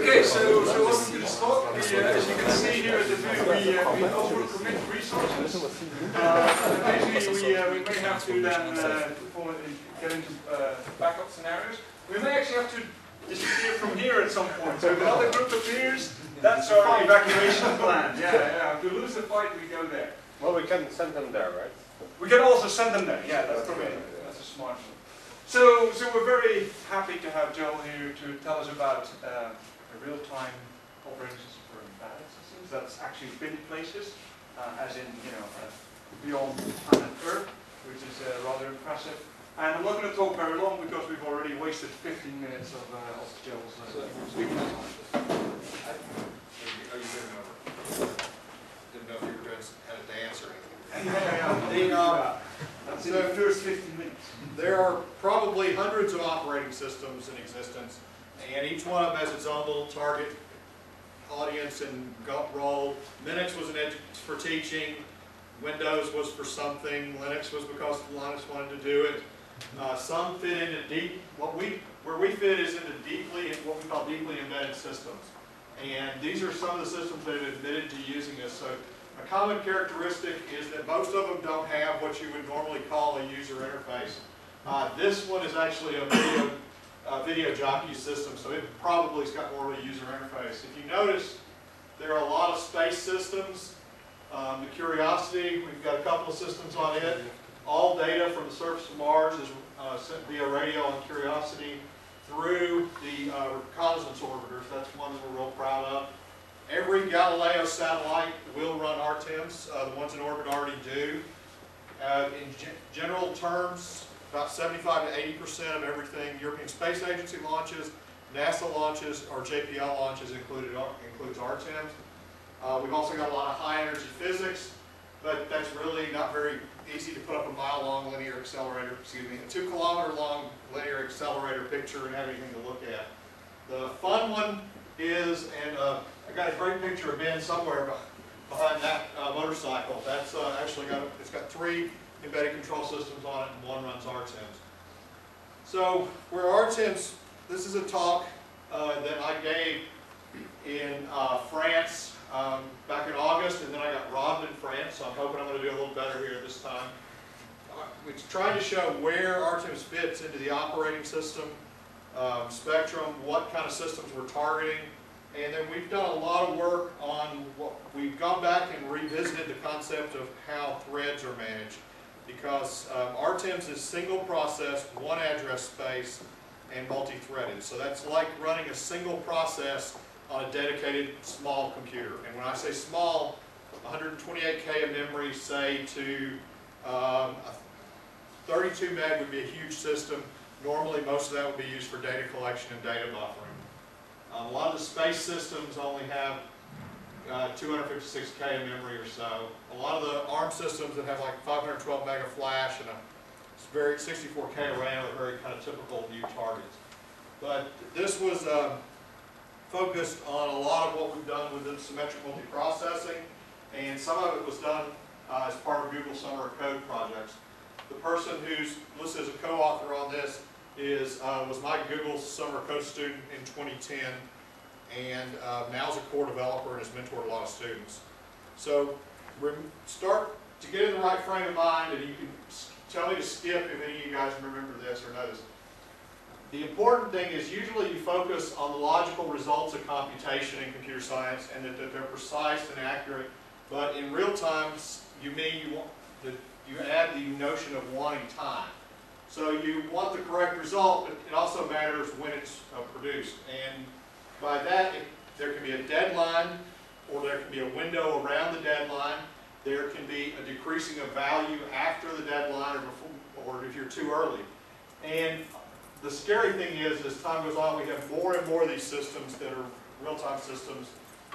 Okay, so, so to this talk. We, uh, as you can see here at the VU, we, uh, we overcommit resources. Uh, occasionally we, uh, we may have to then uh, get into uh, backup scenarios. We may actually have to disappear from here at some point. So if another group appears, that's our evacuation plan. Yeah, yeah. If we lose the fight, we go there. Well, we can send them there, right? We can also send them there. Yeah, that's probably that's a smart move. So, so we're very happy to have Joel here to tell us about uh, a real-time operating system for embedded systems that's actually been places, uh, as in you know uh, beyond planet Earth, which is uh, rather impressive. And I'm not going to talk very long because we've already wasted 15 minutes of, uh, of Joel's uh, speaking time. Are you going over? Didn't know if you were doing, had a dance or anything. Yeah, yeah, The, uh, That's in the first 15 minutes. There are probably hundreds of operating systems in existence, and each one of them has its own little target audience and go- role. Linux was an edu for teaching, Windows was for something, Linux was because Linux wanted to do it. Uh, some fit into deep, what we, where we fit is into deeply, what we call deeply embedded systems. And these are some of the systems that have admitted to using this. So a common characteristic is that most of them don't have what you would normally call a user interface. Uh, this one is actually a video, video jockey system, so it probably has got more of a user interface. If you notice, there are a lot of space systems. Um, the Curiosity, we've got a couple of systems on it. All data from the surface of Mars is uh, sent via radio on Curiosity through the uh, reconnaissance orbiters. That's one that we're real proud of. Every Galileo satellite will run RTEMS. Uh, the ones in orbit already do. Uh, in ge- general terms, about 75 to 80 percent of everything European Space Agency launches, NASA launches, or JPL launches included includes RTEMS. Uh, we've also got a lot of high energy physics, but that's really not very easy to put up a mile long linear accelerator, excuse me, a two kilometer long linear accelerator picture and have anything to look at. The fun one is, and uh, I got a great picture of Ben somewhere behind that uh, motorcycle. That's uh, actually got, it's got three embedded control systems on it and one runs RTEMS. So where RTEMS, this is a talk uh, that I gave in uh, France um, back in August, and then I got robbed in France, so I'm hoping I'm going to do a little better here this time. Uh, It's trying to show where RTEMS fits into the operating system um, spectrum, what kind of systems we're targeting, and then we've done a lot of work on what, we've gone back and revisited the concept of how threads are managed. Because um, is single process, one address space, and multi-threaded. So that's like running a single process on a dedicated small computer. And when I say small, 128K of memory, say to um, a 32 meg would be a huge system. Normally, most of that would be used for data collection and data buffering. Um, a lot of the space systems only have uh, 256K of memory or so. A lot of the ARM systems that have like 512 meg of flash and a very 64K of RAM are very kind of typical new targets. But this was um, focused on a lot of what we've done within symmetric multiprocessing, and some of it was done uh, as part of Google Summer of Code projects. The person who's listed as a co-author on this is, uh, was my Google Summer Code student in 2010, and uh, now is a core developer and has mentored a lot of students. So start to get in the right frame of mind, and you can tell me to skip if any of you guys remember this or this. The important thing is usually you focus on the logical results of computation in computer science and that they're precise and accurate, but in real time, you mean you want, that you add the notion of wanting time. So you want the correct result, but it also matters when it's uh, produced. And by that, it- there can be a deadline, or there can be a window around the deadline. There can be a decreasing of value after the deadline or before, or if you're too early. And the scary thing is, as time goes on, we have more and more of these systems that are real-time systems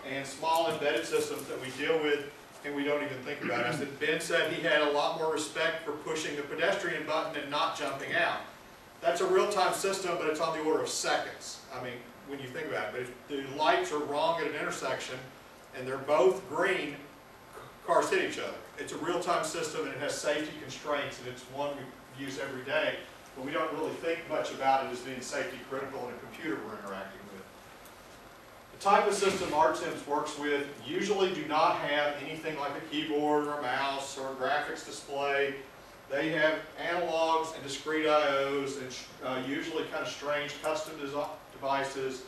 and small embedded systems that we deal with and we don't even think about. As Ben said, he had a lot more respect for pushing the pedestrian button and not jumping out. That's a real-time system, but it's on the order of seconds. I mean, when you think about it. But if the lights are wrong at an intersection and they're both green, cars hit each other. It's a real-time system and it has safety constraints and it's one we use every day, but we don't really think much about it as being safety critical in a computer we're interacting with. Type of system RTEMS works with usually do not have anything like a keyboard or a mouse or a graphics display. They have analogs and discrete IOs and uh, usually kind of strange custom devices.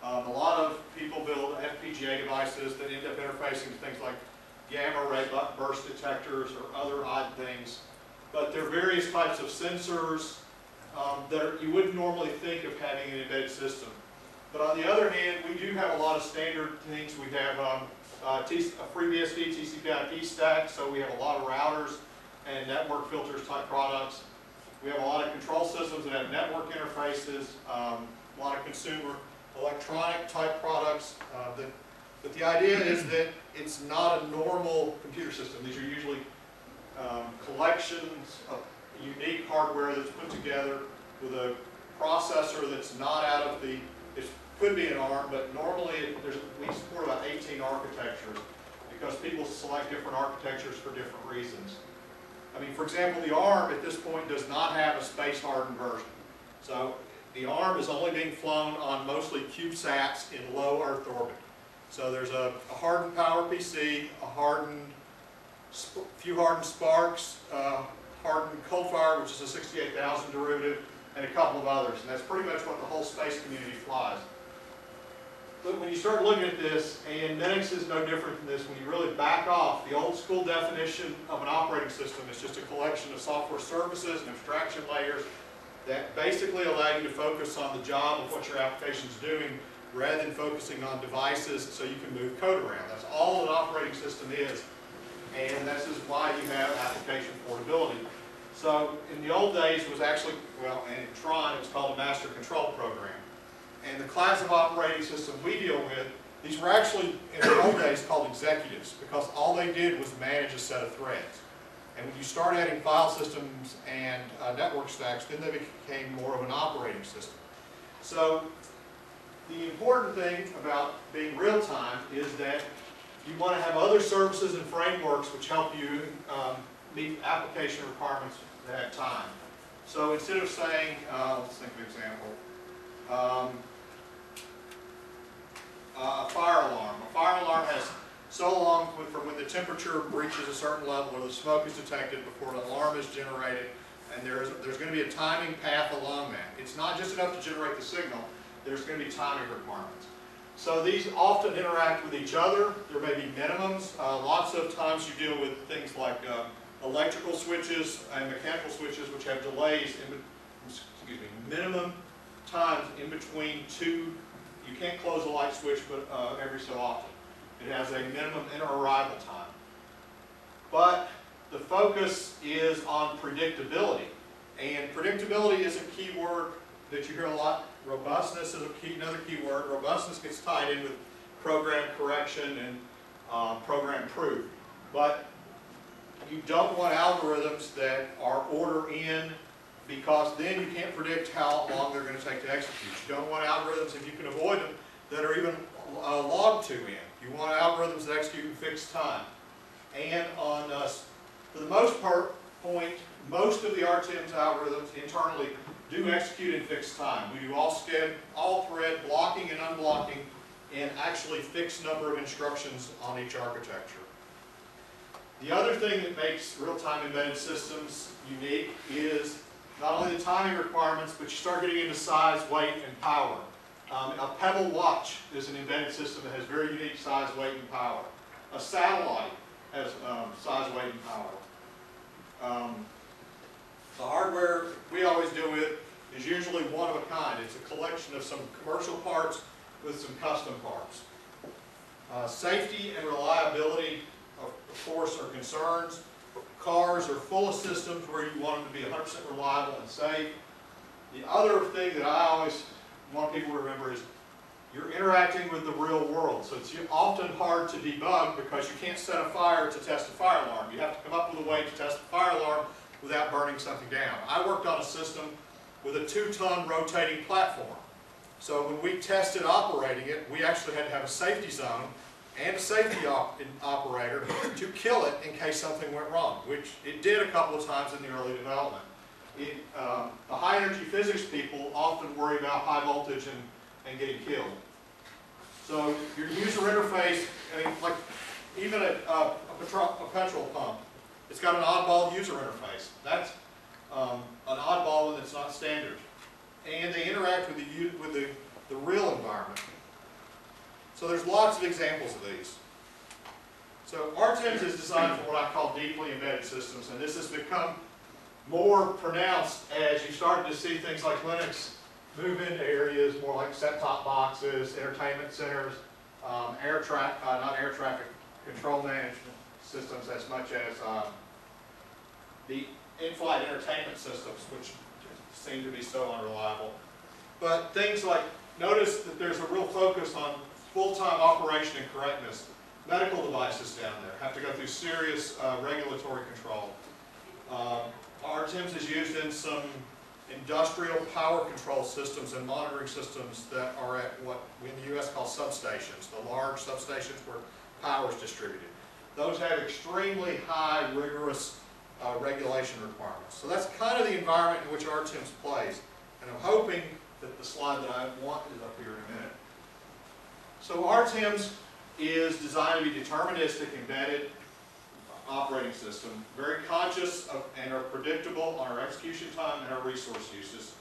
Um, a lot of people build FPGA devices that end up interfacing to things like gamma ray burst detectors or other odd things. But there are various types of sensors um, that are, you wouldn't normally think of having in an embedded system. But on the other hand, we do have a lot of standard things. We have um, uh, T- a FreeBSD TCP/IP stack, so we have a lot of routers and network filters type products. We have a lot of control systems that have network interfaces, um, a lot of consumer electronic type products. Uh, that, but the idea is that it's not a normal computer system. These are usually um, collections of unique hardware that's put together with a processor that's not out of the, it could be an ARM, but normally there's, we support about 18 architectures because people select different architectures for different reasons. I mean, for example, the ARM at this point does not have a space hardened version. So the ARM is only being flown on mostly CubeSats in low Earth orbit. So there's a, a hardened PowerPC, a hardened, few hardened SPARCs, uh, hardened Coldfire, which is a 68,000 derivative, and a couple of others. And that's pretty much what the whole space community flies. But when you start looking at this, and Linux is no different than this, when you really back off, the old school definition of an operating system is just a collection of software services and abstraction layers that basically allow you to focus on the job of what your application is doing rather than focusing on devices so you can move code around. That's all an operating system is. And this is why you have application portability. So in the old days it was actually, well, in Tron it was called a master control program. And the class of operating system we deal with, these were actually in the old days called executives because all they did was manage a set of threads. And when you start adding file systems and uh, network stacks, then they became more of an operating system. So the important thing about being real-time is that you want to have other services and frameworks which help you um, meet application requirements at time. So instead of saying, uh, let's think of an example, um, uh, a fire alarm. A fire alarm has so long from when the temperature reaches a certain level or the smoke is detected before an alarm is generated, and there's, there's going to be a timing path along that. It's not just enough to generate the signal, there's going to be timing requirements. So these often interact with each other. There may be minimums. Uh, lots of times you deal with things like uh, electrical switches and mechanical switches which have delays in, excuse me, minimum times in between two, you can't close a light switch but uh, every so often. It has a minimum inter-arrival time. But the focus is on predictability. And predictability is a key word that you hear a lot. Robustness is key, another key word. Robustness gets tied in with program correction and uh, program proof. But you don't want algorithms that are order in because then you can't predict how long they're going to take to execute. You don't want algorithms, if you can avoid them, that are even uh, log to in. You want algorithms that execute in fixed time. And on, uh, for the most part, point, most of the RTEMS algorithms internally do execute in fixed time. We do all all thread blocking and unblocking and actually fixed number of instructions on each architecture. The other thing that makes real-time embedded systems unique is not only the timing requirements, but you start getting into size, weight, and power. Um, a Pebble watch is an embedded system that has very unique size, weight, and power. A satellite has um, size, weight, and power. Um, the hardware we always do with is usually one of a kind. It's a collection of some commercial parts with some custom parts. Uh, safety and reliability, of course, are concerns. Cars are full of systems where you want them to be 100% reliable and safe. The other thing that I always want people to remember is you're interacting with the real world. So it's often hard to debug because you can't set a fire to test a fire alarm. You have to come up with a way to test a fire alarm without burning something down. I worked on a system with a two-ton rotating platform. So when we tested operating it, we actually had to have a safety zone and a safety op operator to kill it in case something went wrong, which it did a couple of times in the early development. It, um, the high energy physics people often worry about high voltage and, and getting killed. So your user interface, I mean, like even a, a, a petrol pump, it's got an oddball user interface. That's um, an oddball one that's not standard. And they interact with the, with the, the real environment. So there's lots of examples of these. So RTEMS is designed for what I call deeply embedded systems, and this has become more pronounced as you start to see things like Linux move into areas more like set-top boxes, entertainment centers, um, air track, uh, not air traffic control management systems as much as um, the in-flight entertainment systems, which seem to be so unreliable. But things like, notice that there's a real focus on full-time operation and correctness. Medical devices down there have to go through serious uh, regulatory control. Um, RTEMS is used in some industrial power control systems and monitoring systems that are at what we in the U.S. call substations, the large substations where power is distributed. Those have extremely high rigorous uh, regulation requirements. So that's kind of the environment in which RTEMS plays. And I'm hoping that the slide that I want is up here. So RTEMS is designed to be deterministic, embedded operating system, very conscious of and are predictable on our execution time and our resource uses.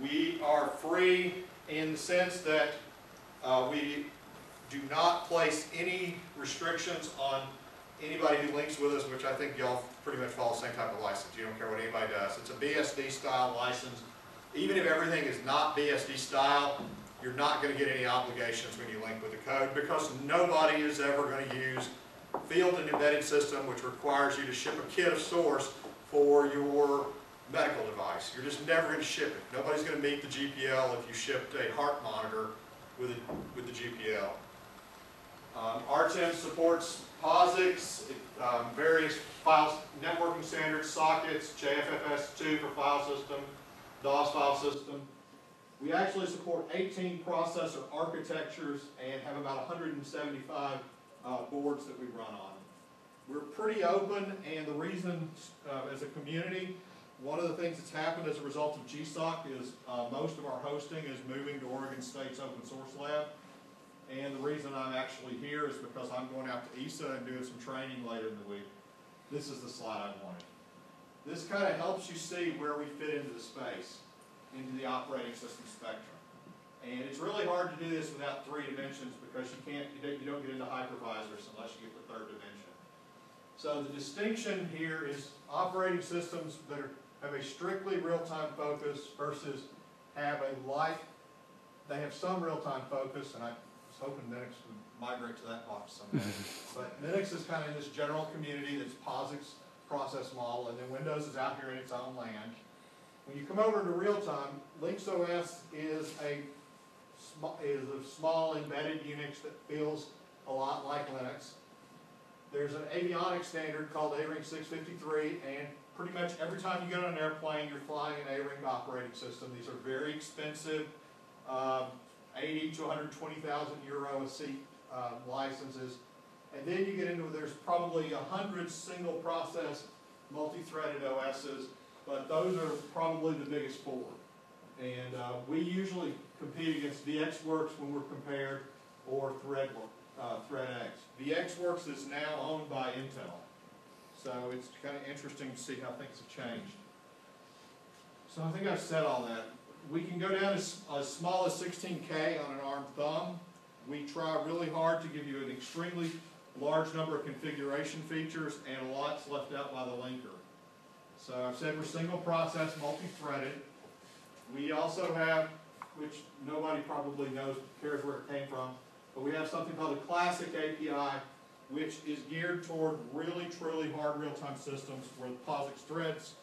We are free in the sense that uh, we do not place any restrictions on anybody who links with us, which I think y'all pretty much follow the same type of license. You don't care what anybody does. It's a BSD style license. Even if everything is not BSD style, you're not going to get any obligations when you link with the code because nobody is ever going to use field and embedded system which requires you to ship a kit of source for your medical device. You're just never going to ship it. Nobody's going to meet the GPL if you shipped a heart monitor with, a, with the GPL. Um, RTEMS supports POSIX, it, um, various file networking standards, sockets, JFFS2 for file system, DOS file system. We actually support 18 processor architectures and have about 175 uh, boards that we run on. We're pretty open, and the reason, uh, as a community, one of the things that's happened as a result of GSOC is uh, most of our hosting is moving to Oregon State's open source lab. And the reason I'm actually here is because I'm going out to ESA and doing some training later in the week. This is the slide I wanted. This kind of helps you see where we fit into the space, into the operating system spectrum. And it's really hard to do this without three dimensions because you can't, you don't, you don't get into hypervisors unless you get the third dimension. So the distinction here is operating systems that are, have a strictly real-time focus versus have a light, they have some real-time focus, and I was hoping Linux would migrate to that box someday. but Linux is kind of in this general community that's POSIX process model, and then Windows is out here in its own land. When you come over to real-time, LynxOS is a is a small embedded Unix that feels a lot like Linux. There's an avionics standard called ARINC 653, and pretty much every time you get on an airplane, you're flying an ARINC operating system. These are very expensive, um, 80 to 120,000 euro a seat uh, licenses. And then you get into, there's probably 100 single process, multi-threaded OSs, but those are probably the biggest four. And uh, we usually compete against VxWorks when we're compared, or ThreadWorks uh, ThreadX. VxWorks is now owned by Intel. So it's kind of interesting to see how things have changed. So I think I've said all that. We can go down as, as small as 16K on an ARM thumb. We try really hard to give you an extremely large number of configuration features and lot's left out by the linker. So I've said we're single process, multi-threaded. We also have, which nobody probably knows, cares where it came from, but we have something called a classic API, which is geared toward really, truly hard real-time systems where the POSIX threads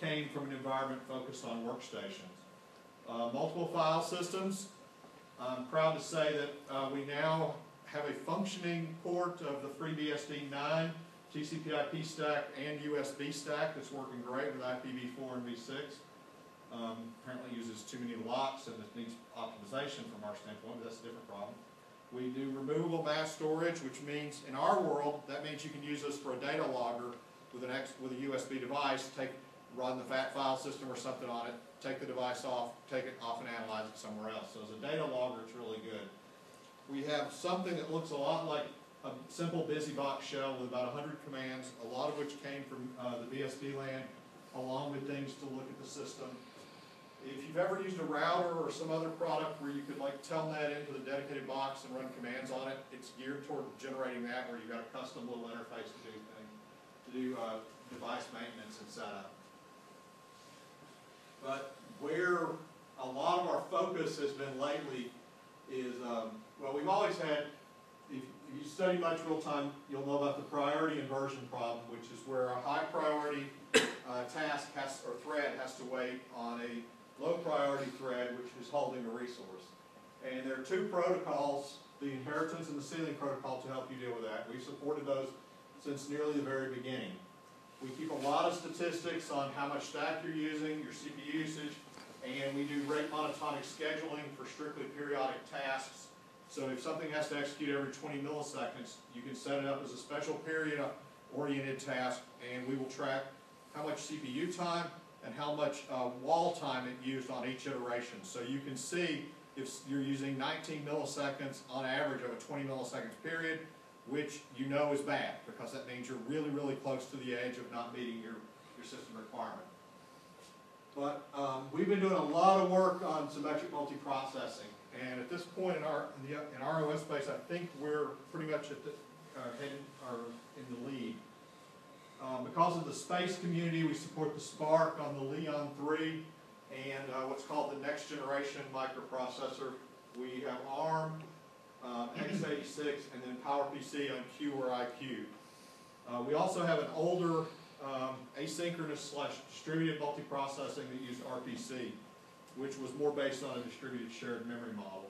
came from an environment focused on workstations. Uh, multiple file systems. I'm proud to say that uh, we now have a functioning port of the FreeBSD 9 TCP IP stack and USB stack that's working great with IPv4 and v6. Um, apparently uses too many locks and it needs optimization from our standpoint, but that's a different problem. We do removable mass storage, which means, in our world, that means you can use this for a data logger with an X, with a USB device, take, run the FAT file system or something on it, take the device off, take it off and analyze it somewhere else. So as a data logger, it's really good. We have something that looks a lot like a simple BusyBox shell with about hundred commands, a lot of which came from, uh, the VSP land, along with things to look at the system. If you've ever used a router or some other product where you could like telnet into the dedicated box and run commands on it, it's geared toward generating that where you've got a custom little interface to do things, to do, uh, device maintenance and setup. But where a lot of our focus has been lately is, um, well, we've always had, if you study much real time, you'll know about the priority inversion problem, which is where a high priority uh, task has, or thread has to wait on a low priority thread which is holding a resource. And there are two protocols, the inheritance and the ceiling protocol to help you deal with that. We've supported those since nearly the very beginning. We keep a lot of statistics on how much stack you're using, your CPU usage, and we do rate monotonic scheduling for strictly periodic tasks. So if something has to execute every twenty milliseconds, you can set it up as a special period-oriented task, and we will track how much CPU time and how much uh, wall time it used on each iteration. So you can see if you're using nineteen milliseconds on average of a twenty milliseconds period, which you know is bad, because that means you're really, really close to the edge of not meeting your, your system requirement. But um, we've been doing a lot of work on symmetric multiprocessing, and at this point in our in the in space, I think we're pretty much at the uh, or in the lead. Um, because of the space community, we support the SPARC on the Leon 3 and uh, what's called the next generation microprocessor. We have ARM, um, x86, and then PowerPC on Q or IQ. Uh, we also have an older um, asynchronous slash distributed multiprocessing that used RPC, which was more based on a distributed shared memory model.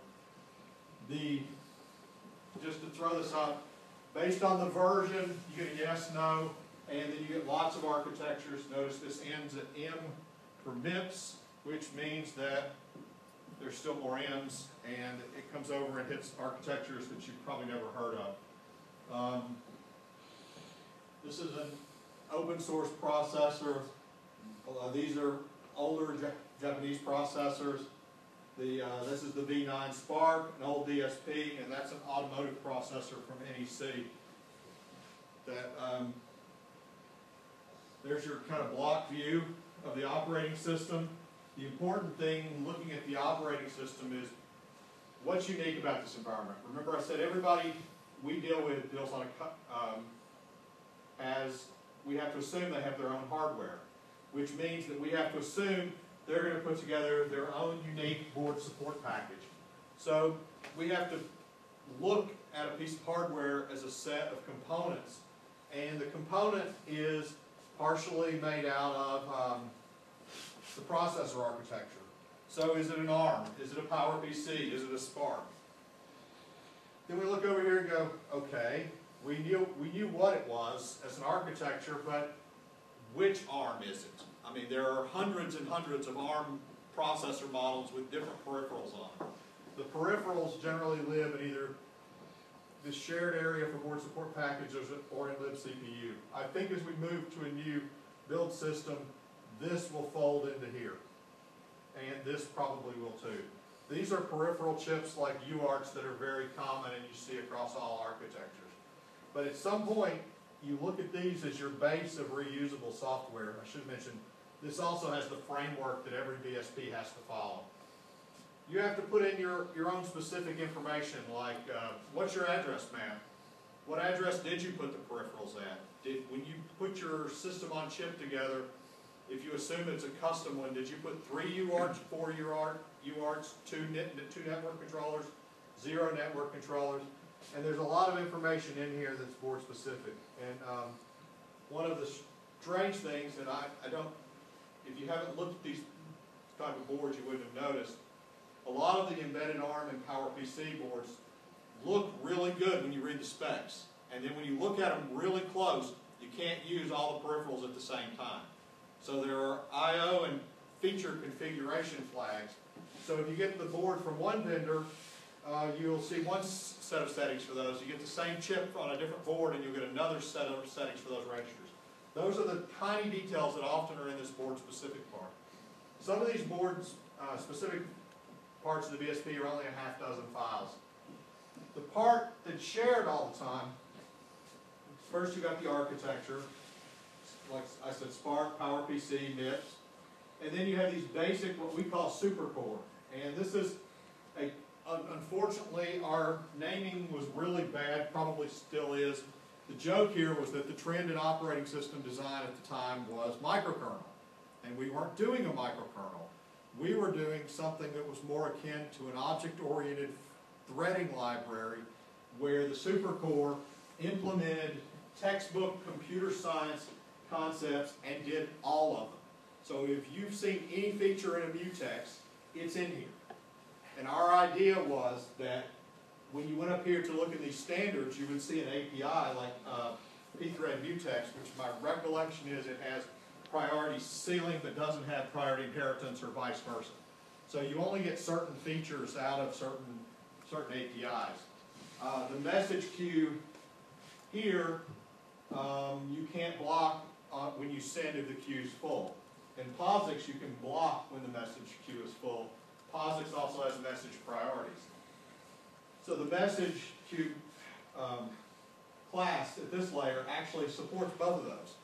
The, just to throw this out, based on the version, you get a yes, no, and then you get lots of architectures. Notice this ends at M for MIPS, which means that there's still more M's, and it comes over and hits architectures that you've probably never heard of. Um, this is an open source processor. Uh, these are older Japanese processors. The, uh, this is the V9 SPARC, an old DSP, and that's an automotive processor from NEC. That, um, there's your kind of block view of the operating system. The important thing looking at the operating system is what's unique about this environment. Remember I said everybody we deal with deals on a, um, as, we have to assume they have their own hardware, which means that we have to assume they're gonna put together their own unique board support package. So we have to look at a piece of hardware as a set of components. And the component is partially made out of um, the processor architecture. So is it an ARM? Is it a PowerPC? Is it a SPARC? Then we look over here and go, okay, we knew, we knew what it was as an architecture, but which ARM is it? I mean, there are hundreds and hundreds of ARM processor models with different peripherals on them. The peripherals generally live in either the shared area for board support packages or in libcpu. I think as we move to a new build system, this will fold into here. And this probably will too. These are peripheral chips like UARTs that are very common and you see across all architectures. But at some point, you look at these as your base of reusable software. I should mention, this also has the framework that every BSP has to follow. You have to put in your, your own specific information, like uh, what's your address map? What address did you put the peripherals at? Did, when you put your system on chip together, if you assume it's a custom one, did you put three UARTs, four UART, UARTs, two, net, two network controllers, zero network controllers? And there's a lot of information in here that's board specific. And um, one of the strange things that I, I don't, if you haven't looked at these type of boards, you wouldn't have noticed. A lot of the embedded ARM and PowerPC boards look really good when you read the specs. And then when you look at them really close, you can't use all the peripherals at the same time. So there are I.O. and feature configuration flags. So if you get the board from one vendor uh, you'll see one set of settings for those. You get the same chip on a different board, and you'll get another set of settings for those registers. Those are the tiny details that often are in this board-specific part. Some of these boards, uh, specific parts of the BSP are only a half dozen files. The part that's shared all the time, first you got the architecture, like I said, SPARC, PowerPC, MIPS, and then you have these basic, what we call super core. And this is a, unfortunately, our naming was really bad, probably still is. The joke here was that the trend in operating system design at the time was microkernel. And we weren't doing a microkernel. We were doing something that was more akin to an object-oriented threading library where the supercore implemented textbook computer science concepts and did all of them. So if you've seen any feature in a mutex, it's in here. And our idea was that when you went up here to look at these standards, you would see an API like uh, pthread mutex, which my recollection is it has priority ceiling but doesn't have priority inheritance or vice versa. So you only get certain features out of certain, certain APIs. Uh, the message queue here, um, you can't block uh, when you send if the queue is full. In POSIX, you can block when the message queue is full. POSIX also has message priorities. So the message queue um, class at this layer actually supports both of those.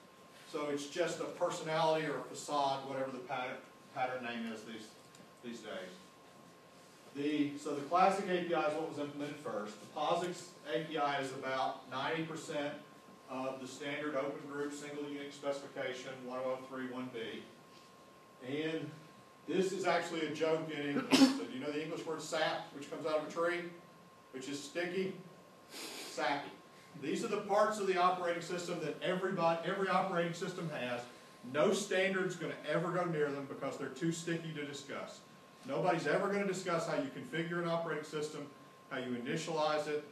So it's just a personality or a facade, whatever the pattern, pattern name is these, these days. The, so the classic API is what was implemented first. The POSIX API is about ninety percent of the standard open group single Unix specification 1031B. And this is actually a joke in English. So do you know the English word sap, which comes out of a tree, which is sticky? Sappy. These are the parts of the operating system that everybody, every operating system has. No standard's gonna ever go near them because they're too sticky to discuss. Nobody's ever gonna discuss how you configure an operating system, how you initialize it.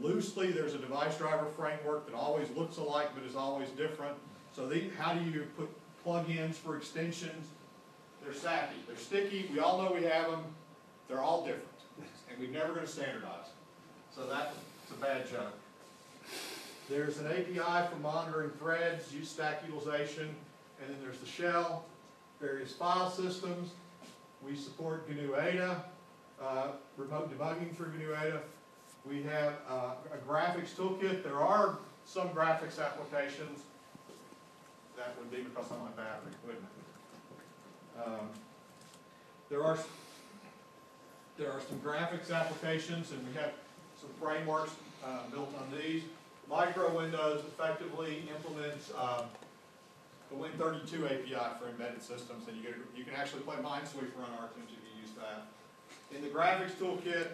Loosely, there's a device driver framework that always looks alike but is always different. So the, how do you put plugins for extensions? They're sappy, they're sticky, we all know we have them, they're all different. And we're never gonna standardize. So that's a bad joke. There's an API for monitoring threads, use stack utilization, and then there's the shell, various file systems. We support GNU Ada, uh, remote debugging through GNU Ada. We have uh, a graphics toolkit. There are some graphics applications. That would be because my battery, wouldn't it? Um, There are, there are some graphics applications, and we have some frameworks uh, built on these. Micro Windows effectively implements um, the Win32 API for embedded systems, and you, get, you can actually play Minesweeper on RTEMS if you use that. In the graphics toolkit,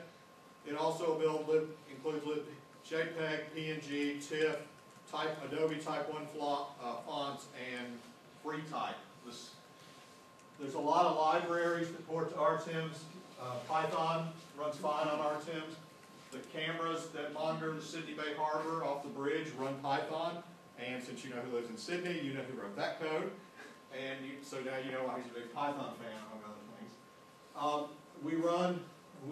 it also build lib, includes lib, JPEG, PNG, TIFF, type, Adobe Type 1 flo- uh, fonts, and FreeType. This, there's a lot of libraries that port to RTEMS. Uh, Python runs fine on RTEMS. The cameras that monitor the Sydney Bay Harbor off the bridge run Python. And since you know who lives in Sydney, you know who wrote that code. And you, so now you know why he's a big Python fan, among other things. Um, we run,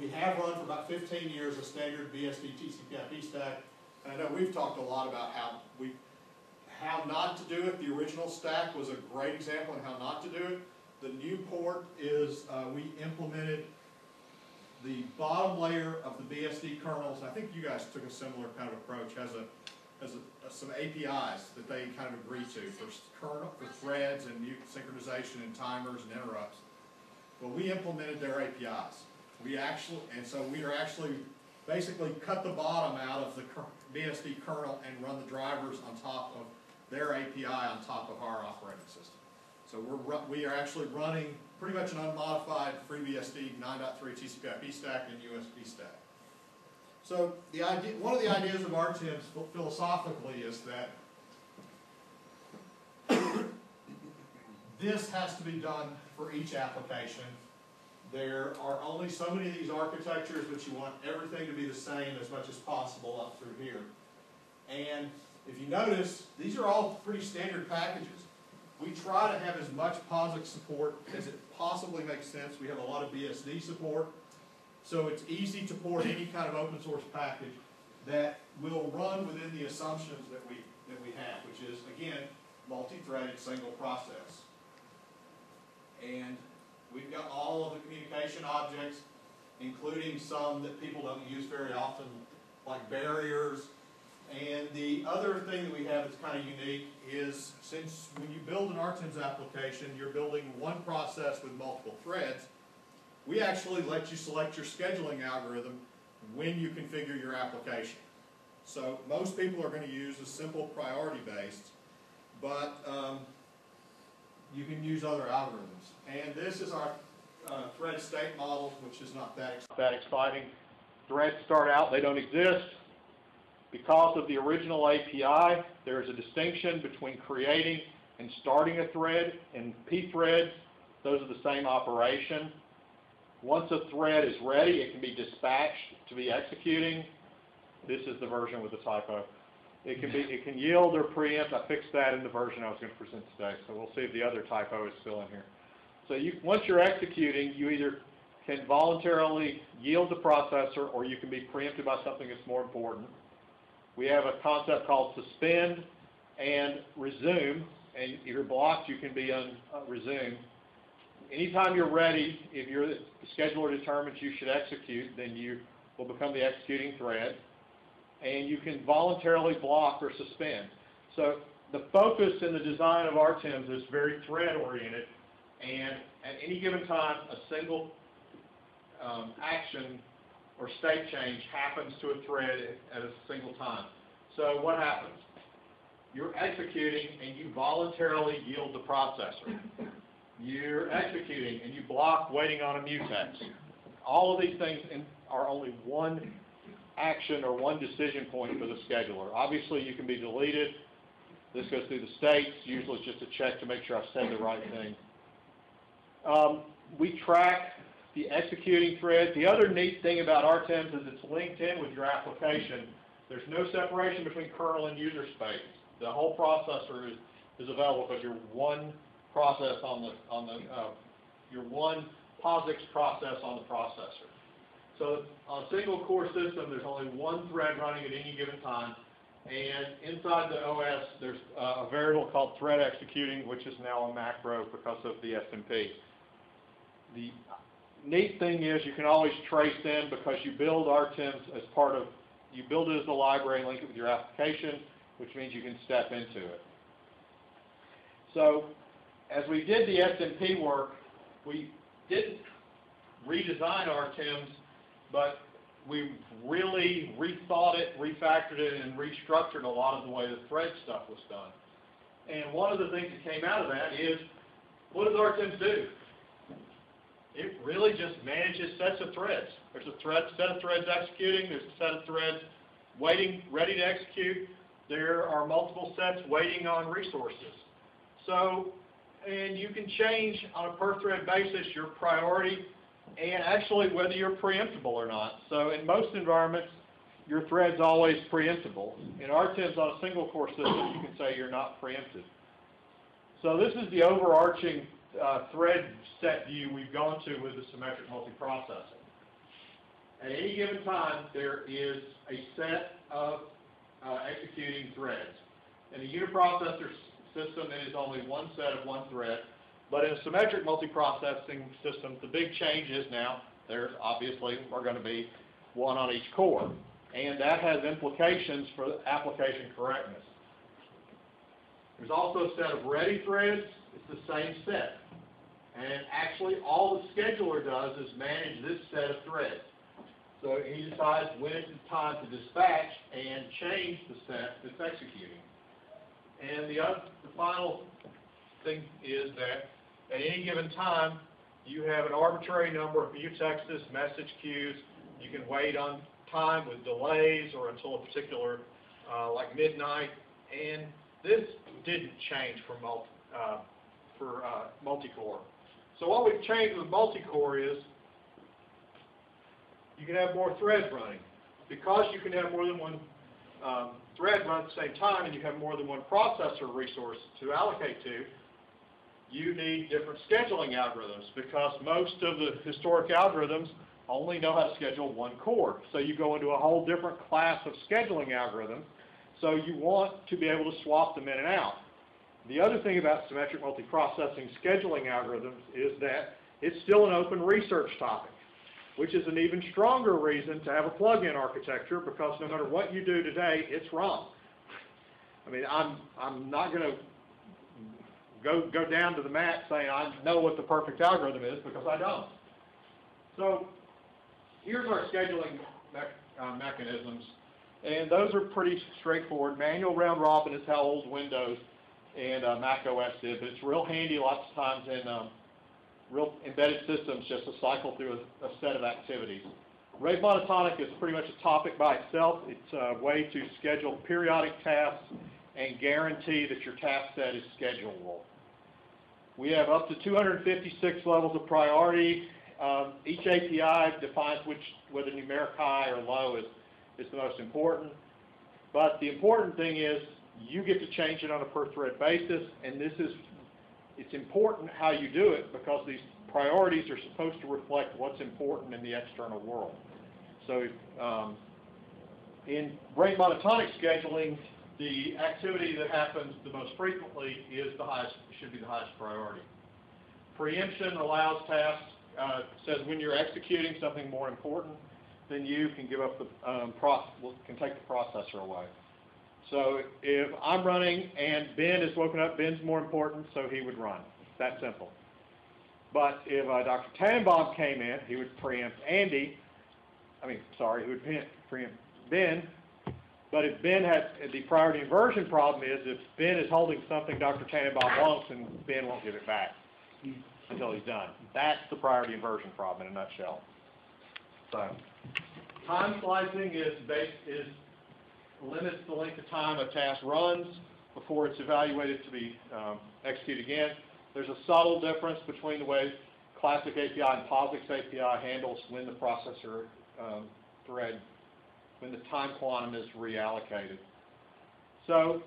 we have run for about 15 years a standard BSD TCP/IP stack. And I know we've talked a lot about how we, how not to do it. The original stack was a great example on how not to do it. The new port is, uh, we implemented the bottom layer of the BSD kernels, I think you guys took a similar kind of approach, has a, has a, uh, some APIs that they kind of agree to for kernel, for threads and mute synchronization and timers and interrupts. But we implemented their APIs. We actually, and so we are actually, basically cut the bottom out of the BSD kernel and run the drivers on top of their API on top of our operating system. So we're, we are actually running pretty much an unmodified FreeBSD 9.3 TCP/IP stack and USB stack. So the idea, one of the ideas of RTEMS ph- philosophically is that this has to be done for each application. There are only so many of these architectures, but you want everything to be the same as much as possible up through here. And if you notice, these are all pretty standard packages. We try to have as much POSIX support as it possibly makes sense. We have a lot of BSD support. So it's easy to port any kind of open source package that will run within the assumptions that we, that we have, which is, again, multi-threaded, single process. And we've got all of the communication objects, including some that people don't use very often, like barriers. And the other thing that we have that's kind of unique is since when you build an RTEMS application, you're building one process with multiple threads, we actually let you select your scheduling algorithm when you configure your application. So most people are going to use a simple priority based, but um, you can use other algorithms. And this is our uh, thread state model, which is not that, that exciting. Threads start out, they don't exist. Because of the original API, there is a distinction between creating and starting a thread. In pthreads, those are the same operation. Once a thread is ready, it can be dispatched to be executing. This is the version with the typo. It can be, it can yield or preempt. I fixed that in the version I was going to present today, so we'll see if the other typo is still in here. So you, once you're executing, you either can voluntarily yield the processor or you can be preempted by something that's more important. We have a concept called suspend and resume, and if you're blocked, you can be un, uh. Anytime you're ready, if your the scheduler determines you should execute, then you will become the executing thread, and you can voluntarily block or suspend. So the focus in the design of our RTEMS is very thread-oriented, and at any given time, a single um, action or state change happens to a thread at a single time. So what happens? You're executing and you voluntarily yield the processor. You're executing and you block waiting on a mutex. All of these things in, are only one action or one decision point for the scheduler. Obviously, you can be deleted. This goes through the states. Usually it's just a check to make sure I've said the right thing. Um, we track the executing thread. The other neat thing about RTEMS is it's linked in with your application. There's no separation between kernel and user space. The whole processor is, is available because you're one process on the, on the, uh, you're one POSIX process on the processor. So on a single core system, there's only one thread running at any given time. And inside the OS, there's uh, a variable called thread executing, which is now a macro because of the SMP. The neat thing is you can always trace in because you build RTEMS as part of, you build it as a library, and link it with your application, which means you can step into it. So as we did the SMP work, we didn't redesign RTEMS, but we really rethought it, refactored it, and restructured a lot of the way the thread stuff was done. And one of the things that came out of that is, what does RTEMS do? It really just manages sets of threads. There's a thread, set of threads executing, there's a set of threads waiting, ready to execute. There are multiple sets waiting on resources. So, and you can change on a per thread basis your priority and actually whether you're preemptible or not. So in most environments, your thread's always preemptible. In RTEMS on a single core system, you can say you're not preempted. So this is the overarching uh, thread set view we've gone to with the symmetric multiprocessing. At any given time, there is a set of uh, executing threads. In a uniprocessor system, it is only one set of one thread. But in a symmetric multiprocessing system, the big change is now there obviously are going to be one on each core. And that has implications for application correctness. There's also a set of ready threads. It's the same set. And actually, all the scheduler does is manage this set of threads. So he decides when it's time to dispatch and change the set that's executing. And the, other, the final thing is that at any given time, you have an arbitrary number of mutexes, message queues. You can wait on time with delays or until a particular, uh, like midnight. And this didn't change for, uh, for uh, multi-core. So what we've changed with multi-core is you can have more threads running. Because you can have more than one um, thread run at the same time and you have more than one processor resource to allocate to, you need different scheduling algorithms because most of the historic algorithms only know how to schedule one core. So you go into a whole different class of scheduling algorithms. So you want to be able to swap them in and out. The other thing about symmetric multiprocessing scheduling algorithms is that it's still an open research topic, which is an even stronger reason to have a plug-in architecture because no matter what you do today, it's wrong. I mean, I'm, I'm not going to go, go down to the mat saying I know what the perfect algorithm is because I don't. So here's our scheduling mech- uh, mechanisms, and those are pretty straightforward. Manual round robin is how old Windows and uh, Mac OS did, but it's real handy lots of times in um, real embedded systems just to cycle through a, a set of activities. Rate monotonic is pretty much a topic by itself. It's a way to schedule periodic tasks and guarantee that your task set is schedulable. We have up to 256 levels of priority. Um, each API defines which, whether numeric high or low is, is the most important. But the important thing is you get to change it on a per thread basis, and this is, it's important how you do it because these priorities are supposed to reflect what's important in the external world. So um, in rate monotonic scheduling, the activity that happens the most frequently is the highest, should be the highest priority. Preemption allows tasks, uh, says when you're executing something more important then you can give up the, um, can take the processor away. So if I'm running and Ben is woken up, Ben's more important, so he would run. That simple. But if uh, Dr. Tanenbaum came in, he would preempt Andy, I mean, sorry, he would preempt Ben. But if Ben had, the priority inversion problem is if Ben is holding something Dr. Tanenbaum wants and Ben won't give it back until he's done. That's the priority inversion problem in a nutshell. So, time slicing is based, is limits the length of time a task runs before it's evaluated to be um, executed again. There's a subtle difference between the way Classic API and POSIX API handles when the processor um, thread, when the time quantum is reallocated. So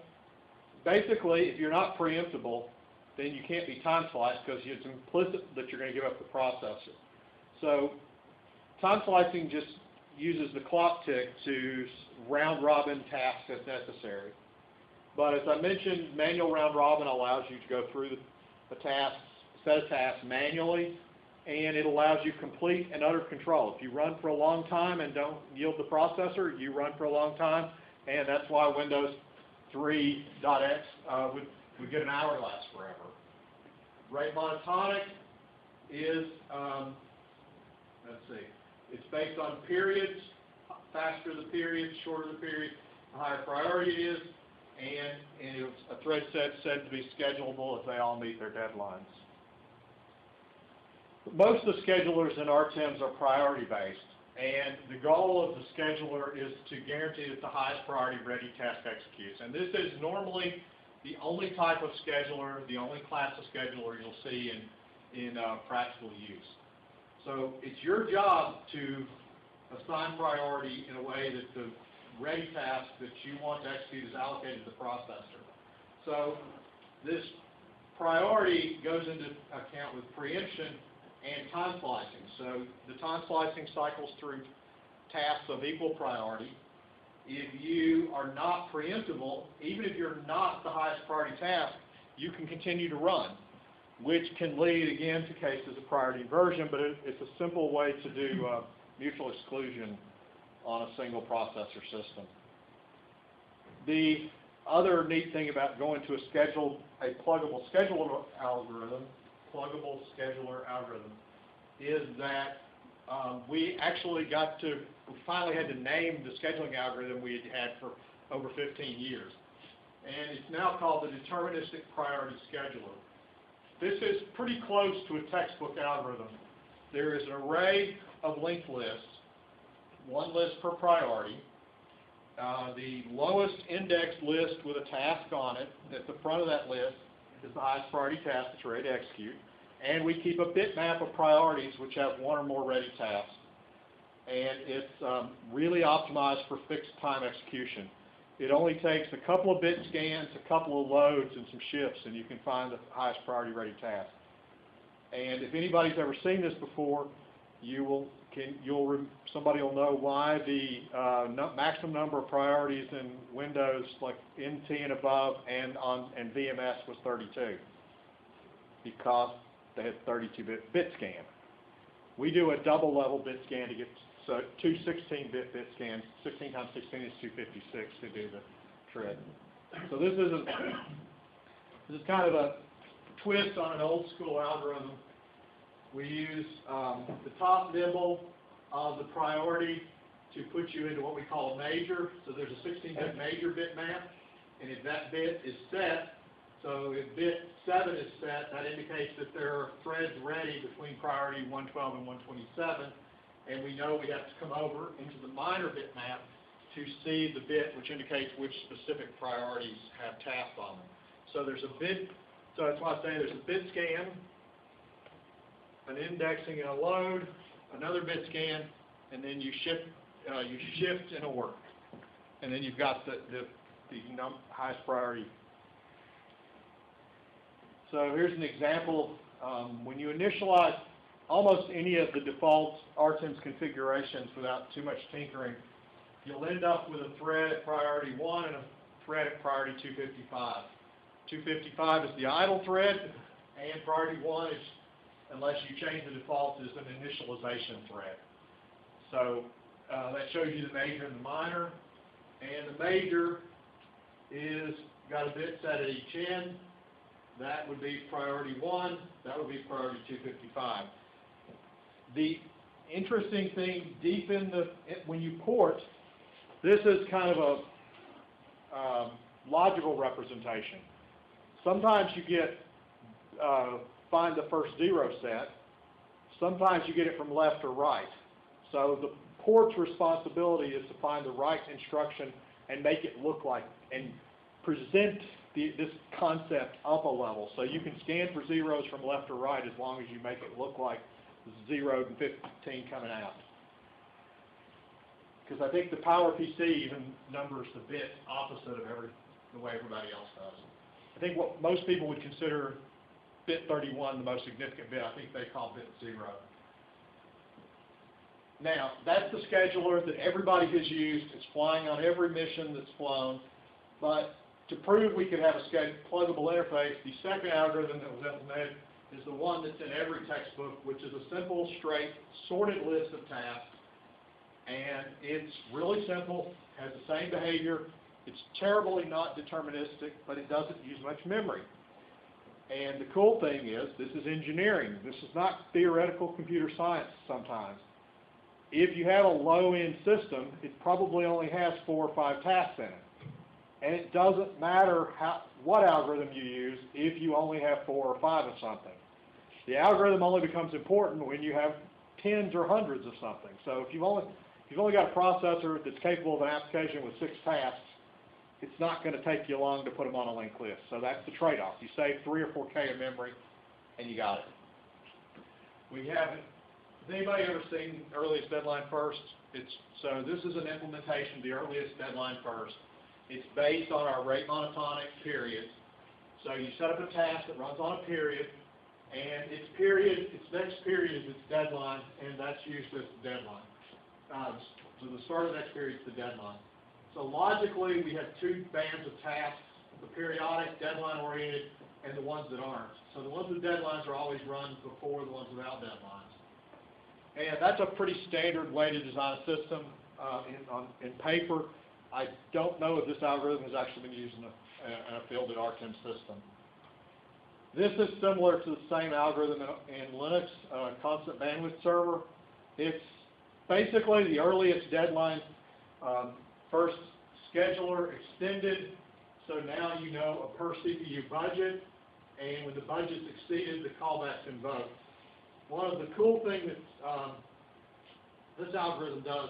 basically, if you're not preemptible, then you can't be time sliced because it's implicit that you're going to give up the processor. So time slicing just uses the clock tick to round robin tasks as necessary. But as I mentioned, manual round robin allows you to go through the, tasks, set of tasks manually, and it allows you complete and utter control. If you run for a long time and don't yield the processor, you run for a long time, and that's why Windows 3.x uh, would, would get an hour last forever. Rate monotonic is, um, let's see, it's based on periods. Faster the period, shorter the period, the higher priority it is, and, and a thread set said to be schedulable if they all meet their deadlines. Most of the schedulers in RTEMS are priority-based, and the goal of the scheduler is to guarantee that the highest priority ready task executes. And this is normally the only type of scheduler, the only class of scheduler you'll see in, in uh, practical use. So it's your job to assign priority in a way that the ready task that you want to execute is allocated to the processor. So this priority goes into account with preemption and time slicing. So the time slicing cycles through tasks of equal priority. If you are not preemptible, even if you're not the highest priority task, you can continue to run, which can lead again to cases of priority inversion, but it, it's a simple way to do uh, mutual exclusion on a single processor system. The other neat thing about going to a scheduled, a pluggable scheduler algorithm, pluggable scheduler algorithm, is that um, we actually got to, we finally had to name the scheduling algorithm we had had for over 15 years. And it's now called the deterministic priority scheduler. This is pretty close to a textbook algorithm. There is an array of linked lists, one list per priority. Uh, the lowest indexed list with a task on it, at the front of that list, is the highest priority task that's ready to execute. And we keep a bitmap of priorities which have one or more ready tasks. And it's um, really optimized for fixed time execution. It only takes a couple of bit scans, a couple of loads, and some shifts, and you can find the highest priority ready task. And if anybody's ever seen this before, you will can, you'll, somebody will know why the, uh, nu- maximum number of priorities in Windows, like NT and above, and on, and VMS was thirty-two. Because they had thirty-two bit, bit scan. We do a double level bit scan to get, so two 16-bit bit scans, sixteen times sixteen is two fifty-six to do the trick. So this isn't, this is kind of a twist on an old school algorithm. We use, um, the top nibble of the priority to put you into what we call a major. So there's a sixteen-bit major bit map, and if that bit is set, so if bit seven is set, that indicates that there are threads ready between priority one twelve and one twenty-seven, and we know we have to come over into the minor bit map to see the bit which indicates which specific priorities have tasks on them. So there's a bit, so that's why I say there's a bit scan, an indexing and a load, another bit scan, and then you shift, uh, you shift and a work. And then you've got the, the, the num, highest priority. So here's an example, um, when you initialize almost any of the default RTEMS configurations without too much tinkering, you'll end up with a thread at priority one and a thread at priority two fifty-five. Two fifty-five is the idle thread, and priority one is, unless you change the default, is an initialization thread. So, uh, that shows you the major and the minor, and the major is, got a bit set at each end, that would be priority one, that would be priority two fifty-five. The interesting thing, deep in the, when you port, this is kind of a, um, logical representation. Sometimes you get, uh, find the first zero set, sometimes you get it from left or right. So the port's responsibility is to find the right instruction and make it look like, and present the, this concept up a level. So you can scan for zeros from left or right as long as you make it look like zero and fifteen coming out. Because I think the PowerPC even numbers the bit opposite of every, the way everybody else does. I think what most people would consider bit thirty-one the most significant bit, I think they call bit zero. Now, that's the scheduler that everybody has used, it's flying on every mission that's flown, but to prove we could have a pluggable interface, the second algorithm that was implemented is the one that's in every textbook, which is a simple, straight, sorted list of tasks. And it's really simple, has the same behavior, it's terribly not deterministic, but it doesn't use much memory. And the cool thing is, this is engineering, this is not theoretical computer science sometimes. If you have a low-end system, it probably only has four or five tasks in it. And it doesn't matter how, what algorithm you use if you only have four or five of something. The algorithm only becomes important when you have tens or hundreds of something. So if you've only, if you've only got a processor that's capable of an application with six tasks, it's not going to take you long to put them on a linked list. So that's the trade-off. You save three or four K of memory, and you got it. We haven't, has anybody ever seen earliest deadline first? It's, so this is an implementation of the earliest deadline first. It's based on our rate monotonic periods. So you set up a task that runs on a period, and its period, its next period is its deadline, and that's used as the deadline. Uh, so the start of the next period is the deadline. So logically, we have two bands of tasks, the periodic, deadline-oriented, and the ones that aren't. So the ones with deadlines are always run before the ones without deadlines. And that's a pretty standard way to design a system uh, in, on, in paper. I don't know if this algorithm has actually been used in a, in a fielded RTEMS system. This is similar to the same algorithm in, in Linux, uh, constant bandwidth server. It's basically the earliest deadline, um, first scheduler extended, so now you know a per CPU budget, and when the budget's exceeded, the callback's invoked. One of the cool things that um, this algorithm does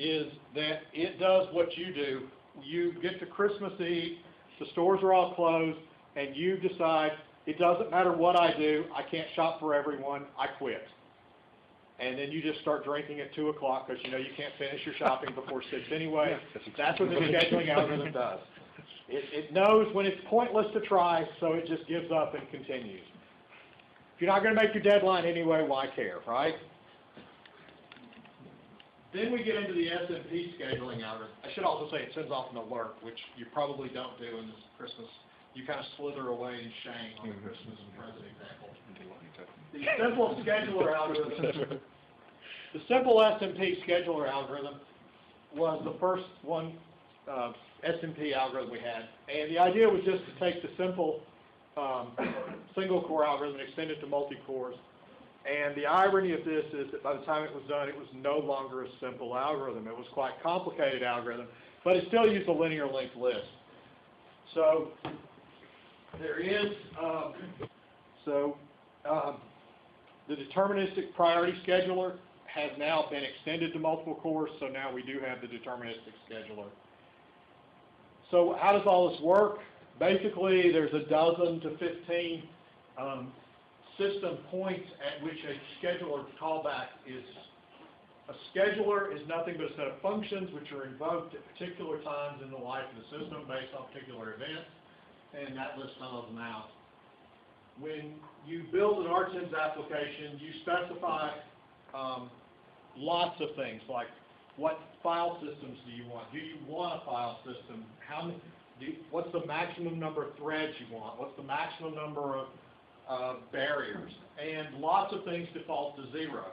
is that it does what you do. You get to Christmas Eve, the stores are all closed, and you decide, it doesn't matter what I do, I can't shop for everyone, I quit. And then you just start drinking at 2 o'clock because you know you can't finish your shopping before 6 anyway. That's what the scheduling algorithm does. It, it knows when it's pointless to try, so it just gives up and continues. If you're not going to make your deadline anyway, why care, right? Then we get into the SMP scheduling algorithm. I should also say it sends off an alert, which you probably don't do in this Christmas. You kind of slither away in shame on the Christmas present example. The simple scheduler algorithm, the simple SMP scheduler algorithm was the first one, uh, SMP algorithm we had. And the idea was just to take the simple, um, single core algorithm and extend it to multi-cores. And the irony of this is that by the time it was done, it was no longer a simple algorithm. It was quite a complicated algorithm, but it still used a linear linked list. So there is, um, so um, the deterministic priority scheduler has now been extended to multiple cores, so now we do have the deterministic scheduler. So how does all this work? Basically, there's a dozen to 15 um, system points at which a scheduler callback is. A scheduler is nothing but a set of functions which are invoked at particular times in the life of the system based on particular events, and that lists some of them out. When you build an RTEMS application, you specify um, lots of things, like what file systems do you want? Do you want a file system? How many, you- what's the maximum number of threads you want? What's the maximum number of uh, barriers? And lots of things default to zero.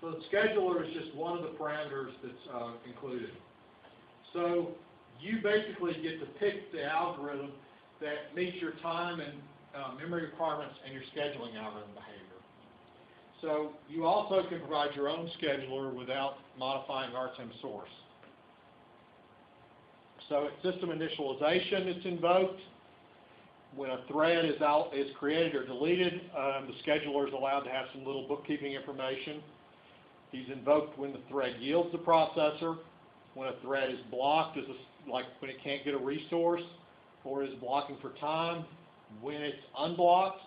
So the scheduler is just one of the parameters that's uh, included. So you basically get to pick the algorithm that meets your time and uh, memory requirements and your scheduling algorithm behavior. So you also can provide your own scheduler without modifying RTEMS source. So at system initialization, it's invoked. When a thread is out, is created or deleted, um, the scheduler is allowed to have some little bookkeeping information. He's invoked when the thread yields the processor, when a thread is blocked, is like when it can't get a resource, or is blocking for time, when it's unblocked.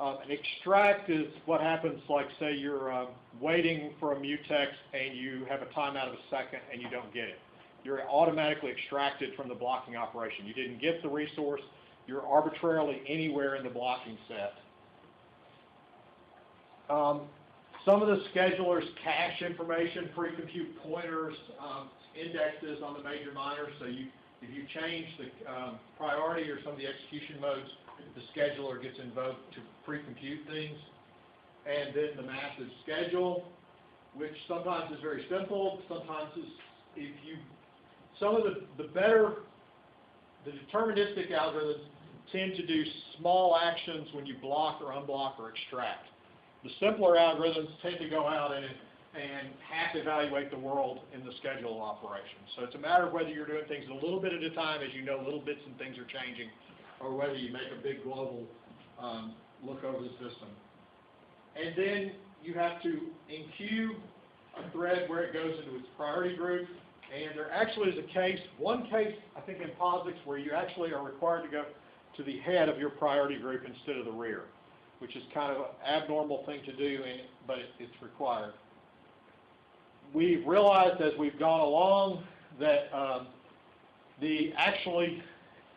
Um, an extract is what happens, like say you're uh, waiting for a mutex and you have a timeout of a second and you don't get it. You're automatically extracted from the blocking operation. You didn't get the resource, you're arbitrarily anywhere in the blocking set. Um, some of the schedulers cache information, pre-compute pointers, um, indexes on the major minors, so you, if you change the um, priority or some of the execution modes, the scheduler gets invoked to pre-compute things. And then the massive schedule, which sometimes is very simple, sometimes is, if you, some of the, the better, the deterministic algorithms tend to do small actions when you block or unblock or extract. The simpler algorithms tend to go out and, and half evaluate the world in the schedule of operations. So it's a matter of whether you're doing things a little bit at a time as you know little bits and things are changing, or whether you make a big global um, look over the system. And then you have to enqueue a thread where it goes into its priority group. And there actually is a case, one case, I think in POSIX, where you actually are required to go to the head of your priority group instead of the rear, which is kind of an abnormal thing to do, but it, it's required. We've realized as we've gone along that um, the actually,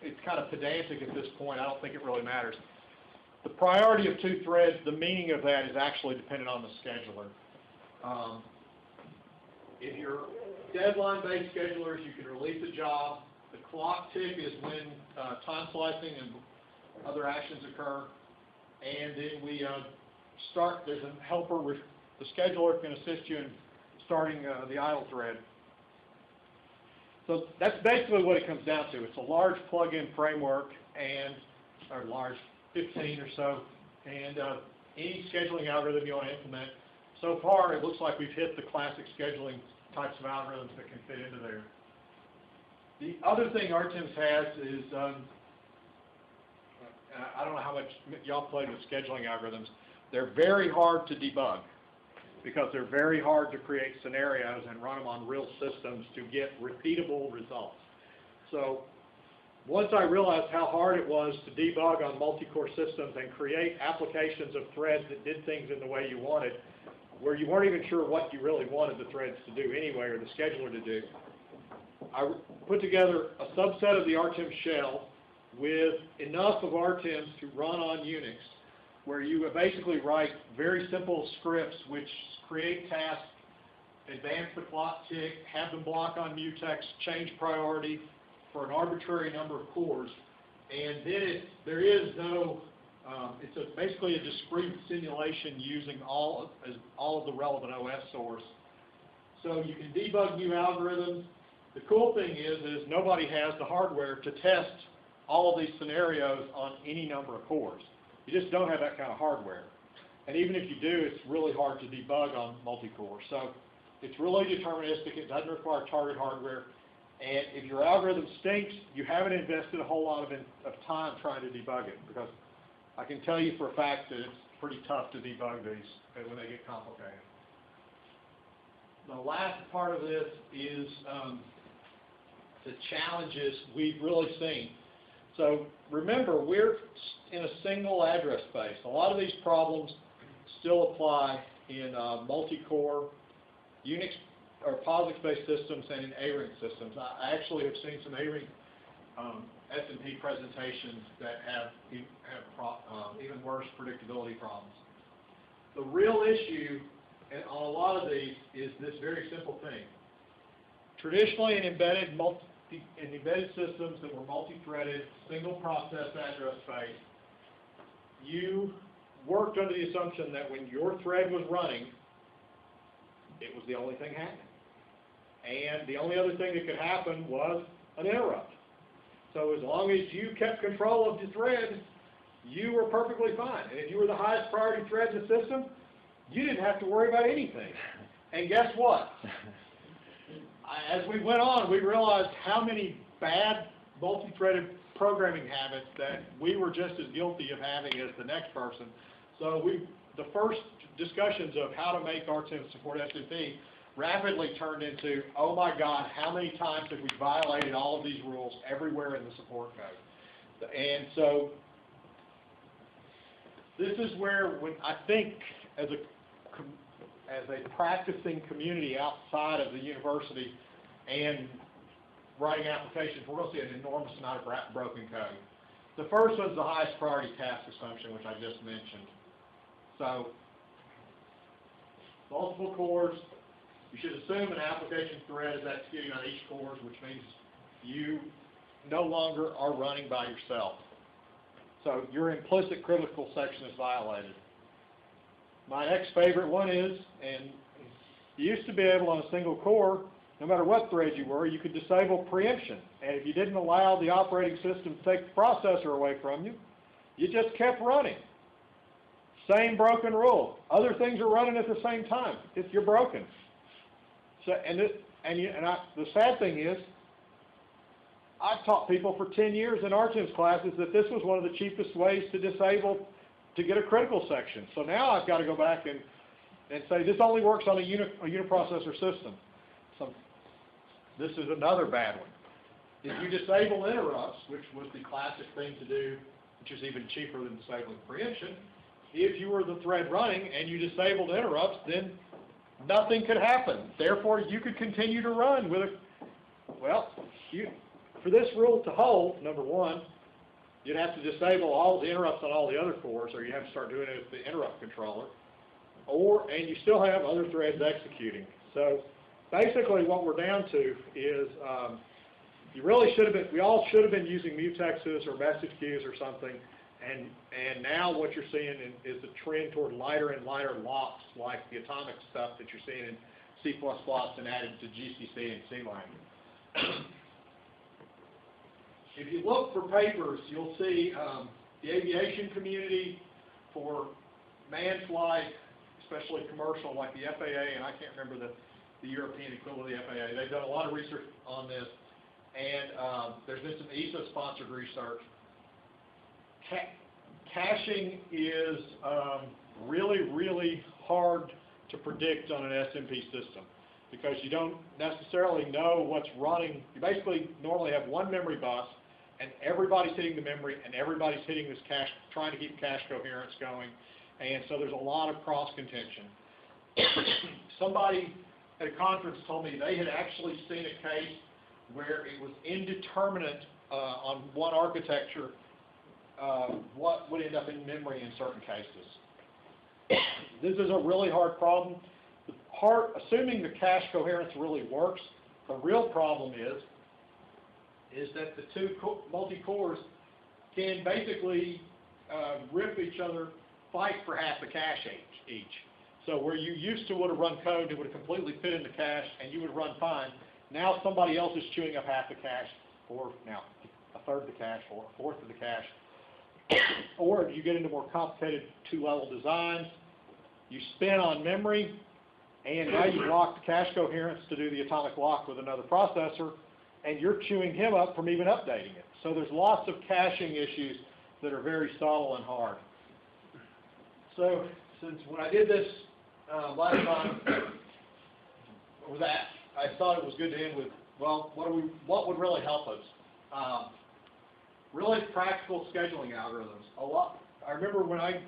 it's kind of pedantic at this point, I don't think it really matters. The priority of two threads, the meaning of that is actually dependent on the scheduler. Um, if you're deadline-based schedulers, you can release a job. The clock tick is when uh, time slicing and other actions occur. And then we uh, start, there's a helper, the scheduler can assist you in starting uh, the idle thread. So that's basically what it comes down to. It's a large plug-in framework and, or large 15 or so, and uh, any scheduling algorithm you want to implement. So far, it looks like we've hit the classic scheduling types of algorithms that can fit into there. The other thing RTEMS has is, um, I don't know how much y'all played with scheduling algorithms. They're very hard to debug because they're very hard to create scenarios and run them on real systems to get repeatable results. So once I realized how hard it was to debug on multi-core systems and create applications of threads that did things in the way you wanted, where you weren't even sure what you really wanted the threads to do anyway, or the scheduler to do, I put together a subset of the RTEMS shell with enough of RTEMS to run on Unix, where you basically write very simple scripts which create tasks advance the clock tick, have them block on mutex, change priority for an arbitrary number of cores. And then it, there is no, um, it's a, basically a discrete simulation using all, of- as, all of the relevant OS source. So you can debug new algorithms. The cool thing is, is nobody has the hardware to test all of these scenarios on any number of cores. You just don't have that kind of hardware. And even if you do, it's really hard to debug on multi-core. So it's really deterministic, it doesn't require target hardware. And if your algorithm stinks, you haven't invested a whole lot of, in- of time trying to debug it. Because I can tell you for a fact that it's pretty tough to debug these when they get complicated. The last part of this is um, the challenges we've really seen. So remember, we're in a single address space. A lot of these problems still apply in uh, multi-core Unix or POSIX-based systems and in ARINC systems. I actually have seen some ARINC um, SMP presentations that have, have pro- um, even worse predictability problems. The real issue on a lot of these is this very simple thing. Traditionally, in embedded multi, in embedded systems that were multi-threaded, single process address space, you worked under the assumption that when your thread was running, it was the only thing happening. And the only other thing that could happen was an interrupt. So as long as you kept control of the thread, you were perfectly fine. And if you were the highest priority thread in the system, you didn't have to worry about anything. And guess what? As we went on, we realized how many bad multi-threaded programming habits that we were just as guilty of having as the next person. So we, the first discussions of how to make RTEMS support SMP rapidly turned into, oh my God, how many times have we violated all of these rules everywhere in the support code? And so this is where, when, I think, as a, as a practicing community outside of the university and writing applications, we're gonna see an enormous amount of broken code. The first one's the highest priority task assumption, which I just mentioned. So, multiple cores, you should assume an application thread is executing on each core, which means you no longer are running by yourself. So your implicit critical section is violated. My next favorite one is, and you used to be able on a single core, no matter what thread you were, you could disable preemption. And if you didn't allow the operating system to take the processor away from you, you just kept running. Same broken rule. Other things are running at the same time. If you're broken. So, and it, and you, and I, the sad thing is, I've taught people for ten years in RTEMS classes that this was one of the cheapest ways to disable, to get a critical section. So now I've got to go back and, and say, this only works on a uni, a uniprocessor system. So, this is another bad one. If you disable interrupts, which was the classic thing to do, which is even cheaper than disabling preemption, if you were the thread running and you disabled interrupts, then nothing could happen. Therefore, you could continue to run with a, well, you, for this rule to hold, number one, you'd have to disable all the interrupts on all the other cores, or you have to start doing it with the interrupt controller. Or, and you still have other threads executing. So, basically what we're down to is, um, you really should have been, we all should have been using mutexes or message queues or something, and, and now what you're seeing in- is a trend toward lighter and lighter locks, like the atomic stuff that you're seeing in C++ and added to GCC and C language. If you look for papers, you'll see um, the aviation community for manned flight, especially commercial, like the FAA, and I can't remember the, the European equivalent of the FAA. They've done a lot of research on this, and um, there's been some ESA-sponsored research. Ca- caching is um, really, really hard to predict on an SMP system because you don't necessarily know what's running. You basically normally have one memory bus, and everybody's hitting the memory, and everybody's hitting this cache, trying to keep cache coherence going, and so there's a lot of cross contention. Somebody at a conference told me they had actually seen a case where it was indeterminate uh, on one architecture uh, what would end up in memory in certain cases. This is a really hard problem. The part, assuming the cache coherence really works, the real problem is, is that the two co- multi-cores can basically, uh, rip each other, fight for half the cache each, each. So where you used to would have run code that would have completely fit in the cache and you would run fine, now somebody else is chewing up half the cache, or now a third of the cache, or a fourth of the cache. Or if you get into more complicated two-level designs, you spin on memory, and now you lock the cache coherence to do the atomic lock with another processor, and you're chewing him up from even updating it. So there's lots of caching issues that are very subtle and hard. So, since when I did this, uh, last time, was that, I thought it was good to end with, well, what we, what would really help us? Um, really practical scheduling algorithms. A lot, I remember when I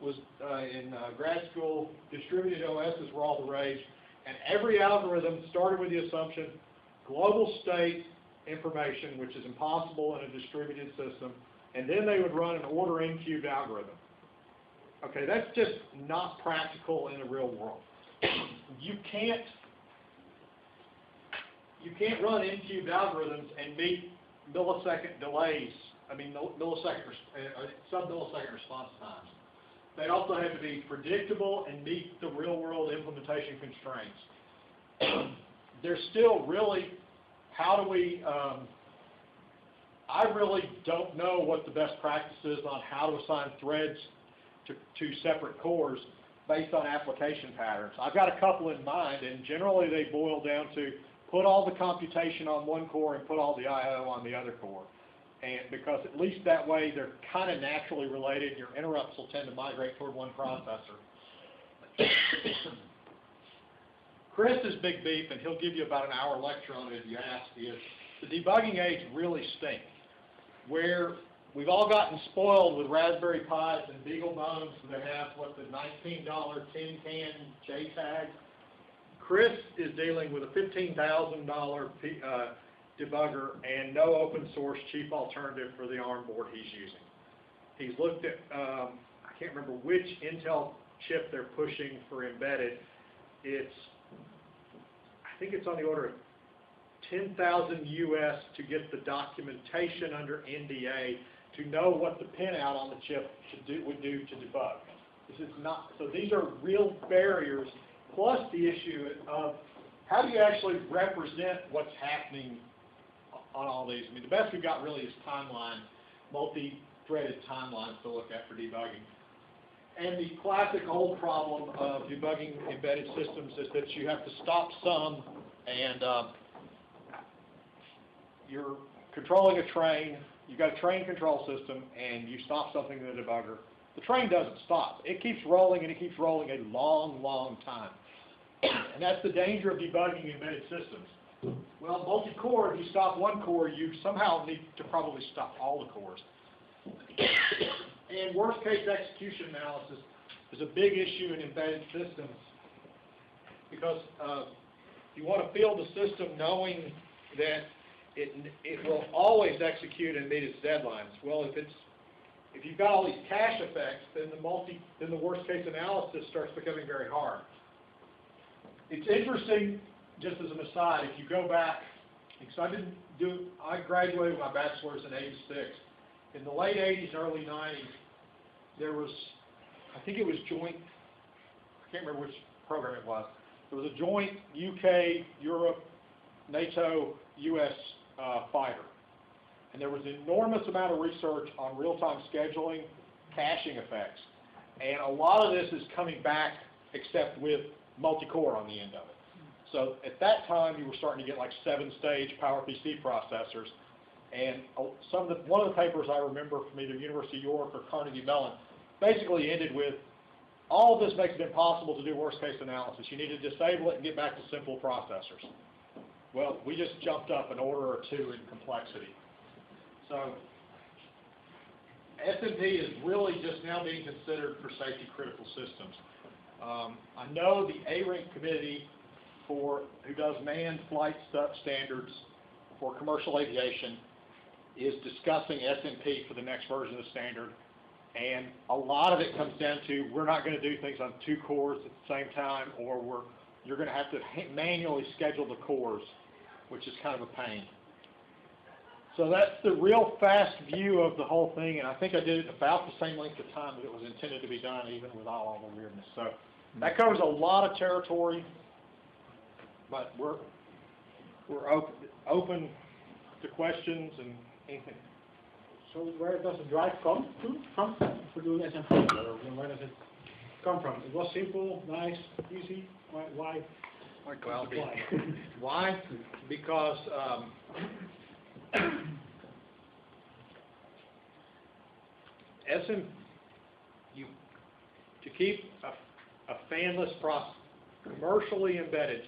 was uh, in uh, grad school, distributed OSs were all the rage, and every algorithm started with the assumption, global state information, which is impossible in a distributed system, and then they would run an order n cubed algorithm. Okay, that's just not practical in the real world. You can't, you can't run n cubed algorithms and meet millisecond delays, I mean millisecond, uh, uh, sub-millisecond response times. They also have to be predictable and meet the real-world implementation constraints. There's still really, how do we, um, I really don't know what the best practice is on how to assign threads to, to separate cores based on application patterns. I've got a couple in mind, and generally they boil down to put all the computation on one core and put all the I.O. on the other core. And because at least that way, they're kind of naturally related, your interrupts will tend to migrate toward one processor. Chris is big beef, and he'll give you about an hour lecture on it if you ask, is the debugging aids really stink. Where we've all gotten spoiled with Raspberry Pis and Beagle Bones that have, what, the nineteen dollar tin can JTAG. Chris is dealing with a fifteen thousand dollar uh, debugger and no open source cheap alternative for the ARM board he's using. He's looked at, um, I can't remember which Intel chip they're pushing for embedded. It's, I think it's on the order of ten thousand US to get the documentation under NDA to know what the pinout on the chip do, would do to debug. This is not, so these are real barriers, plus the issue of how do you actually represent what's happening on all these? I mean, the best we've got really is timeline, multi-threaded timelines to look at for debugging. And the classic old problem of debugging embedded systems is that you have to stop some and, um, you're controlling a train, you've got a train control system, and you stop something in the debugger. The train doesn't stop. It keeps rolling and it keeps rolling a long, long time. And that's the danger of debugging embedded systems. Well, multi-core, if you stop one core, you somehow need to probably stop all the cores. And worst-case execution analysis is a big issue in embedded systems because uh, you want to field the system knowing that it, it will always execute and meet its deadlines. Well, if it's, if you've got all these cache effects, then the multi, then the worst-case analysis starts becoming very hard. It's interesting, just as an aside, if you go back, because I didn't do, I graduated my bachelor's in eighty-six. In the late eighties, early nineties, there was, I think it was joint, I can't remember which program it was. There was a joint UK, Europe, NATO, US uh, fighter. And there was an enormous amount of research on real-time scheduling, caching effects. And a lot of this is coming back, except with multi-core on the end of it. So at that time, you were starting to get like seven-stage PowerPC processors. And uh, some of the, one of the papers I remember from either University of York or Carnegie Mellon basically ended with, all of this makes it impossible to do worst-case analysis. You need to disable it and get back to simple processors. Well, we just jumped up an order or two in complexity. So SMP is really just now being considered for safety critical systems. Um, I know the ARINC committee for, who does manned flight standards for commercial aviation is discussing SMP for the next version of the standard. And a lot of it comes down to, we're not gonna do things on two cores at the same time, or we're you're gonna have to manually schedule the cores, which is kind of a pain. So that's the real fast view of the whole thing, and I think I did it about the same length of time that it was intended to be done, even with all the weirdness. So that covers a lot of territory, but we're, we're open, open to questions and anything. So where does the drive come to, from, for doing SMP? Or where does it come from? It was simple, nice, easy, why, why? Well, be- Why? Why? Because, um, SM, you, to keep a, a fanless process, commercially embedded,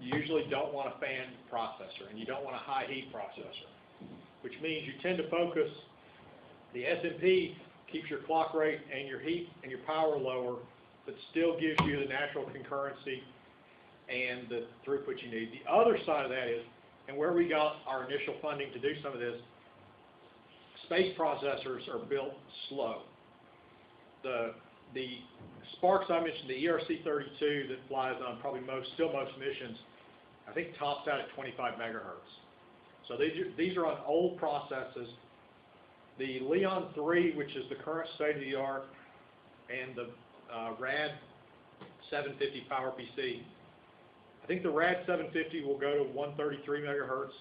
you usually don't want a fan processor, and you don't want a high heat processor, which means you tend to focus, the SMP keeps your clock rate and your heat and your power lower, but still gives you the natural concurrency and the throughput you need. The other side of that is, and where we got our initial funding to do some of this, space processors are built slow. The, the SPARCs I mentioned, the ERC thirty-two that flies on probably most, still most missions, I think tops out at twenty-five megahertz. So these are, these are on old processes. The Leon three, which is the current state-of-the-art, and the, uh, RAD seven fifty PowerPC, I think the RAD seven fifty will go to one thirty-three megahertz.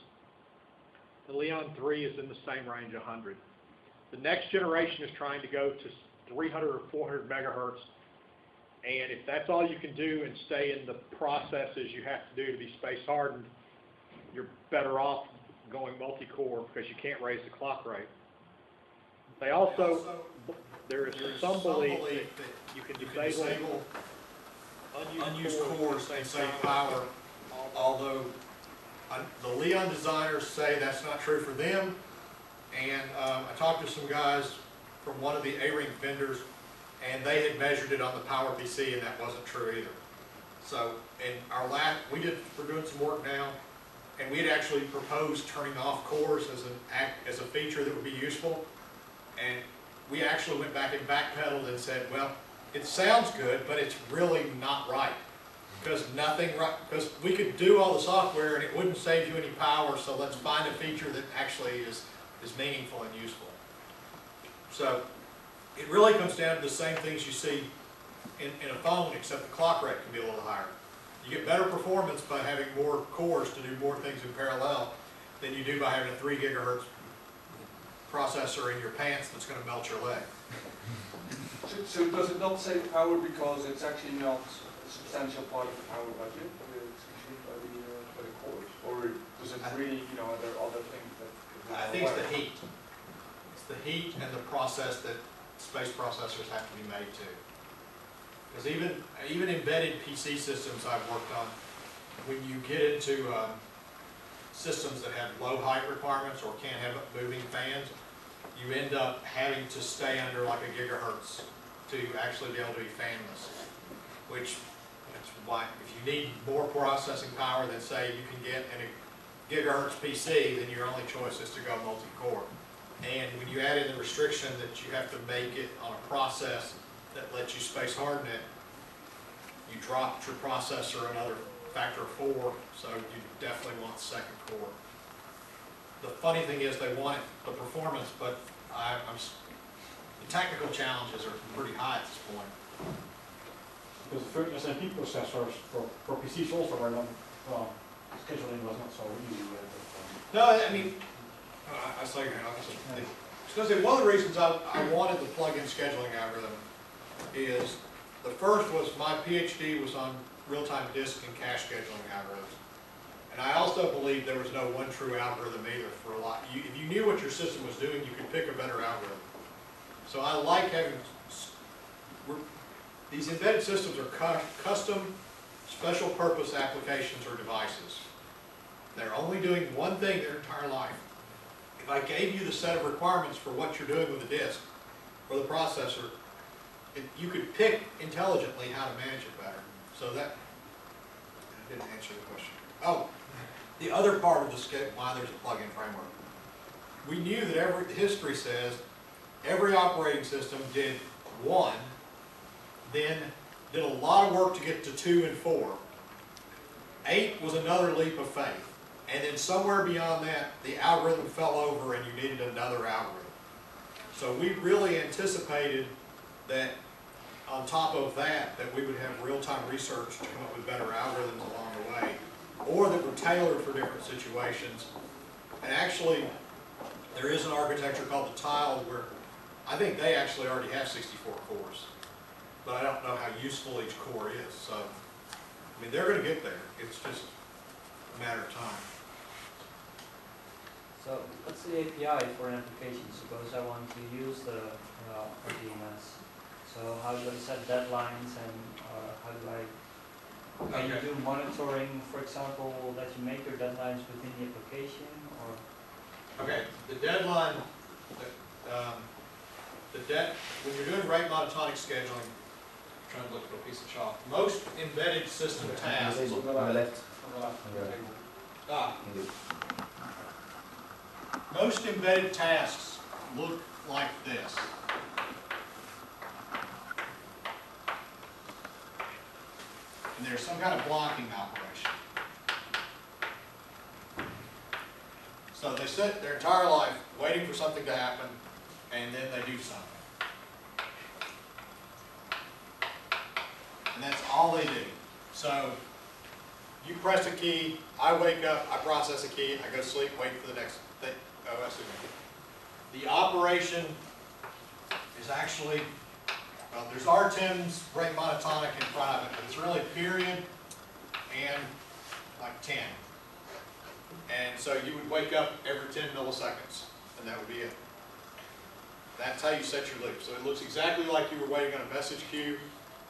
The Leon three is in the same range, hundred. The next generation is trying to go to three hundred or four hundred megahertz. And if that's all you can do and stay in the processes you have to do to be space hardened, you're better off going multi-core because you can't raise the clock rate. They also, there is some belief that you can you can disable disable unused cores and save power, although uh, the Leon designers say that's not true for them. And um, I talked to some guys from one of the ARINC vendors, and they had measured it on the Power PC, and that wasn't true either. So, in our last, we did, we're doing some work now, and we had actually proposed turning off cores as an act, as a feature that would be useful. And we actually went back and backpedaled and said, well, it sounds good, but it's really not right. Because nothing, right, because we could do all the software and it wouldn't save you any power, so let's find a feature that actually is, is meaningful and useful. So, it really comes down to the same things you see in, in a phone, except the clock rate can be a little higher. You get better performance by having more cores to do more things in parallel than you do by having a three gigahertz processor in your pants that's gonna melt your leg. So, so does it not save power because it's actually not a substantial part of the power budget, it's consumed by the, uh, by the cores? Or does it really, you know, are there other things that? that I think it's the heat. It's the heat and the process that space processors have to be made to. Because even, even embedded PC systems I've worked on, when you get into, um, systems that have low height requirements or can't have moving fans, you end up having to stay under like a gigahertz to actually be able to be fanless. Which, that's why, if you need more processing power than say you can get in a gigahertz PC, then your only choice is to go multi-core. And when you add in the restriction that you have to make it on a process that lets you space harden it, you dropped your processor another factor of four, so you definitely want second core. The funny thing is, they want the performance, but I, I'm, the technical challenges are pretty high at this point. Because the first SMP processors for, for PCs also were not, well, scheduling was not so easy. but, um. No, I mean, I, I say, you know, because one of the reasons I, I wanted the plug-in scheduling algorithm is, the first was my PhD was on real-time disk and cache scheduling algorithms. And I also believe there was no one true algorithm either for a lot. You, if you knew what your system was doing, you could pick a better algorithm. So I like having, these embedded systems are cu- custom, special purpose applications or devices. They're only doing one thing their entire life. If I gave you the set of requirements for what you're doing with the disk or the processor, it, you could pick intelligently how to manage it better. So that, I didn't answer the question. Oh, the other part of the scale, why there's a plug-in framework. We knew that every, history says, every operating system did one, then did a lot of work to get to two and four, Eight was another leap of faith. And then somewhere beyond that, the algorithm fell over and you needed another algorithm. So we really anticipated that on top of that, that we would have real-time research to come up with better algorithms along the way, or that were tailored for different situations. And actually, there is an architecture called the tile where I think they actually already have 64 cores, but I don't know how useful each core is. So, I mean, they're going to get there. It's just a matter of time. So what's the API for an application? Suppose I want to use the uh. So how do I set deadlines and uh, how do I, can you do monitoring, for example, that you make your deadlines within the application or? Okay, the deadline, the, um, the debt, when you're doing rate monotonic scheduling, I'm trying to look for a piece of chalk, most embedded system tasks. On the left. Ah. Most embedded tasks look like this. And there's some kind of blocking operation. So they sit their entire life waiting for something to happen, and then they do something. And that's all they do. So you press a key, I wake up, I process a key, I go to sleep, wait for the next thing. Oh, that's it. The operation is actually, well, there's RTEMS rate monotonic of it, but it's really period and like 10. And so you would wake up every 10 milliseconds, and that would be it. That's how you set your loop. So it looks exactly like you were waiting on a message queue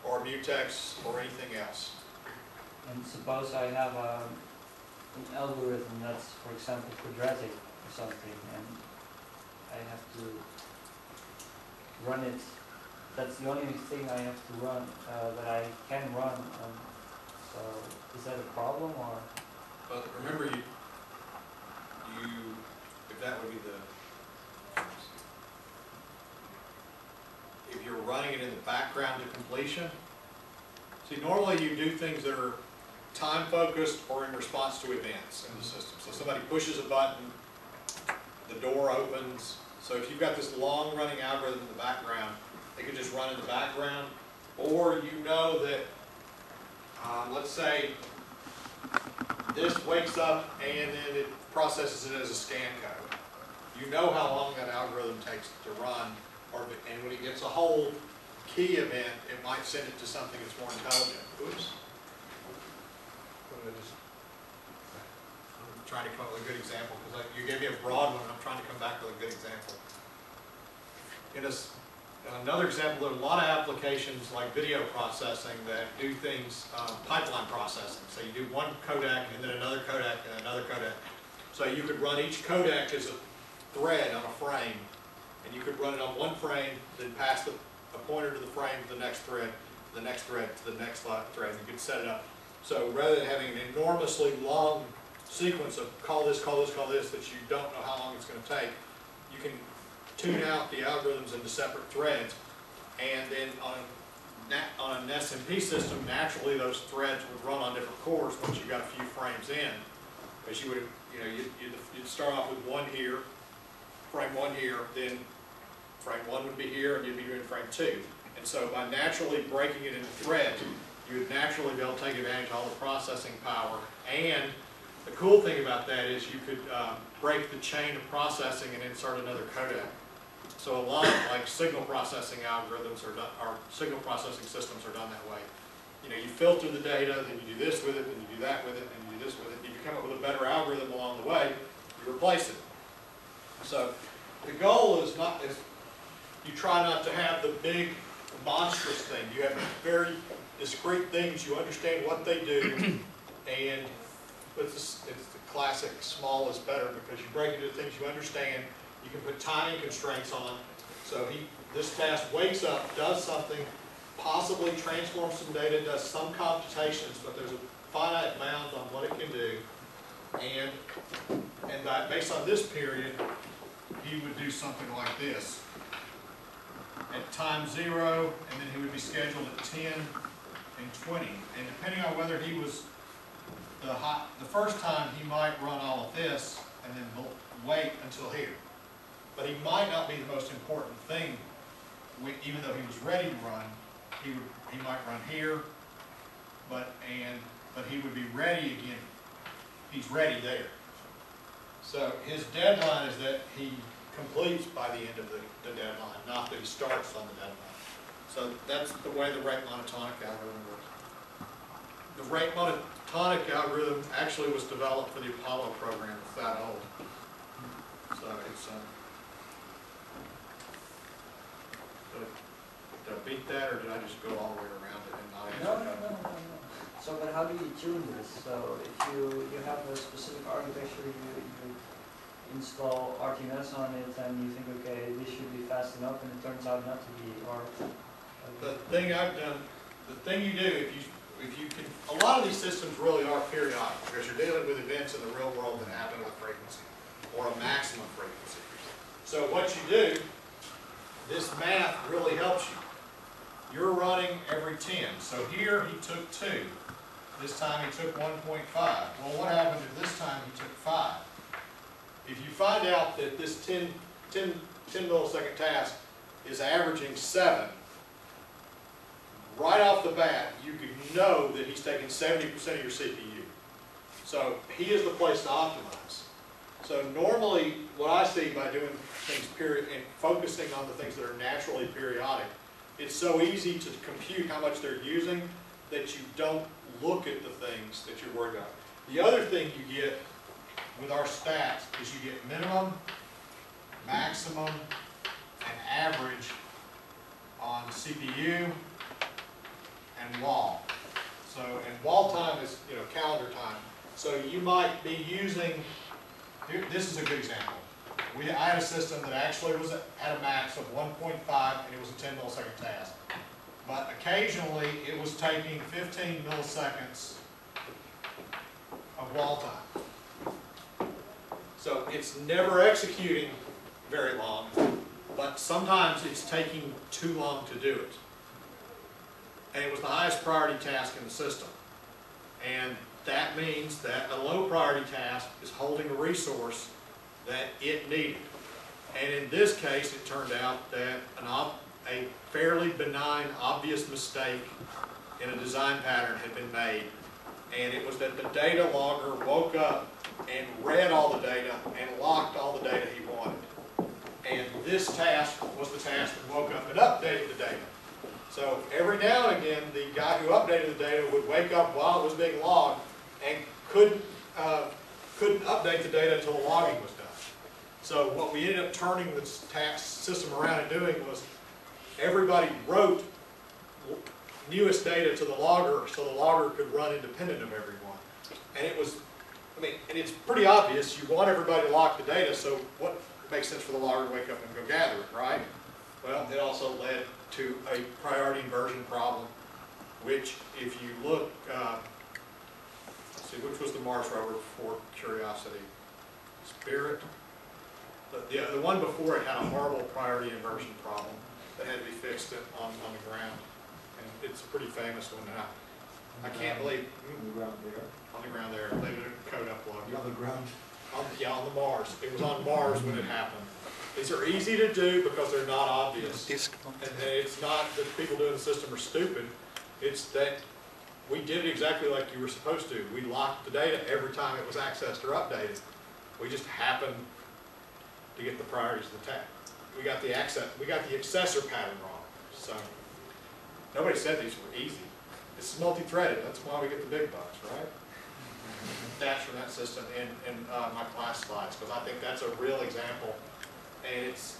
or a mutex or anything else. And suppose I have a, an algorithm that's, for example, quadratic or something, and I have to run it. That's the only thing I have to run, uh, that I can run. Um, so is that a problem or? But remember, you, you, if that would be the, if you're running it in the background to completion, see, normally you do things that are time-focused or in response to events in the system. So somebody pushes a button, the door opens. So if you've got this long-running algorithm in the background, it could just run in the background. Or you know that, um, let's say, this wakes up and then it processes it as a scan code. You know how long that algorithm takes to run, or, and when it gets a whole key event, it might send it to something that's more intelligent. Oops. I'm trying to come up with a good example, because you gave me a broad one, and I'm trying to come back with a good example. In a s another example, there are a lot of applications like video processing that do things, um, pipeline processing. So you do one codec and then another codec and another codec. So you could run each codec as a thread on a frame, and you could run it on one frame, then pass the, a pointer to the frame to the next thread, the next thread to the next thread, and you could set it up. So rather than having an enormously long sequence of call this, call this, call this, that you don't know how long it's gonna take, you can tune out the algorithms into separate threads, and then on, on an SMP system, naturally, those threads would run on different cores once you got a few frames in. Because you would, you know, you'd, you'd, you'd start off with one here, frame one here, then frame one would be here, and you'd be doing frame two. And so by naturally breaking it into threads, you would naturally be able to take advantage of all the processing power. And the cool thing about that is you could, um, break the chain of processing and insert another codec. So a lot of like signal processing algorithms are done, or signal processing systems are done that way. You know, you filter the data, then you do this with it, then you do that with it, and you do this with it. You come up with a better algorithm along the way, you replace it. So the goal is not, is you try not to have the big monstrous thing. You have very discrete things, you understand what they do, and it's, the- it's the classic small is better because you break it into things you understand, you can put timing constraints on. So he, this task wakes up, does something, possibly transforms some data, does some computations, but there's a finite bound on what it can do. And, and that, based on this period, he would do something like this. At time zero, and then he would be scheduled at ten and twenty. And depending on whether he was the hot, the first time, he might run all of this and then wait until here. But he might not be the most important thing, even though he was ready to run, he would, he might run here, but, and, but he would be ready again, he's ready there. So his deadline is that he completes by the end of the, the deadline, not that he starts on the deadline. So that's the way the rate monotonic algorithm works. The rate monotonic algorithm actually was developed for the Apollo program, it's that old. So it's, um, did I- beat that, or did I just go all the way around it and not answer No, no, no, no, no. So, but how do you tune this? So if you, you have a specific architecture, you, you install RTEMS on it and you think, okay, this should be fast enough and it turns out not to be, or. The thing I've done, the thing you do, if you, if you can, a lot of these systems really are periodic, because you're dealing with events in the real world that happen with frequency, or a maximum frequency. So what you do, this math really helps you. You're running every ten, so here he took two, this time he took one point five. Well, what happened if this time he took five? If you find out that this 10 10 10 millisecond task is averaging seven, right off the bat, you could know that he's taking seventy percent of your CPU. So he is the place to optimize. So normally, what I see by doing things period, and focusing on the things that are naturally periodic, it's so easy to compute how much they're using that you don't look at the things that you're worried about. The other thing you get with our stats is you get minimum, maximum, and average on CPU and wall. So, and wall time is, you know, calendar time. So you might be using, here, this is a good example. We, I had a system that actually was, at a max of one point five, and it was a ten millisecond task. But occasionally, it was taking fifteen milliseconds of wall time. So it's never executing very long, but sometimes it's taking too long to do it. And it was the highest priority task in the system. And that means that a low priority task is holding a resource that it needed. And in this case, it turned out that a fairly benign, obvious mistake in a design pattern had been made. And it was that the data logger woke up and read all the data and locked all the data he wanted. And this task was the task that woke up and updated the data. So every now and again, the guy who updated the data would wake up while it was being logged and couldn't, uh, couldn't update the data until the logging was done. So what we ended up turning this task system around and doing was everybody wrote newest data to the logger so the logger could run independent of everyone. And it was, I mean, and it's pretty obvious, you want everybody to lock the data, so what makes sense for the logger to wake up and go gather it, right? Well, it also led to a priority inversion problem, which if you look, uh, let's see, which was the Mars rover for Curiosity? Spirit? The, the, the one before it had a horrible priority inversion problem that had to be fixed on, on the ground. And it's a pretty famous one now. I can't believe, On the ground there. On the ground there, they did a code upload. On the ground. On, yeah, on the Mars. It was on Mars when it happened. These are easy to do because they're not obvious. Disk. And and it's not that people doing the system are stupid, it's that we did it exactly like you were supposed to. We locked the data every time it was accessed or updated. We just happened to get the priorities of the tag. We got the access, we got the accessor pattern wrong, so. Nobody said these were easy. It's multi-threaded, that's why we get the big bucks, right? That's from that system in, in, uh, my class slides, because I think that's a real example. And it's,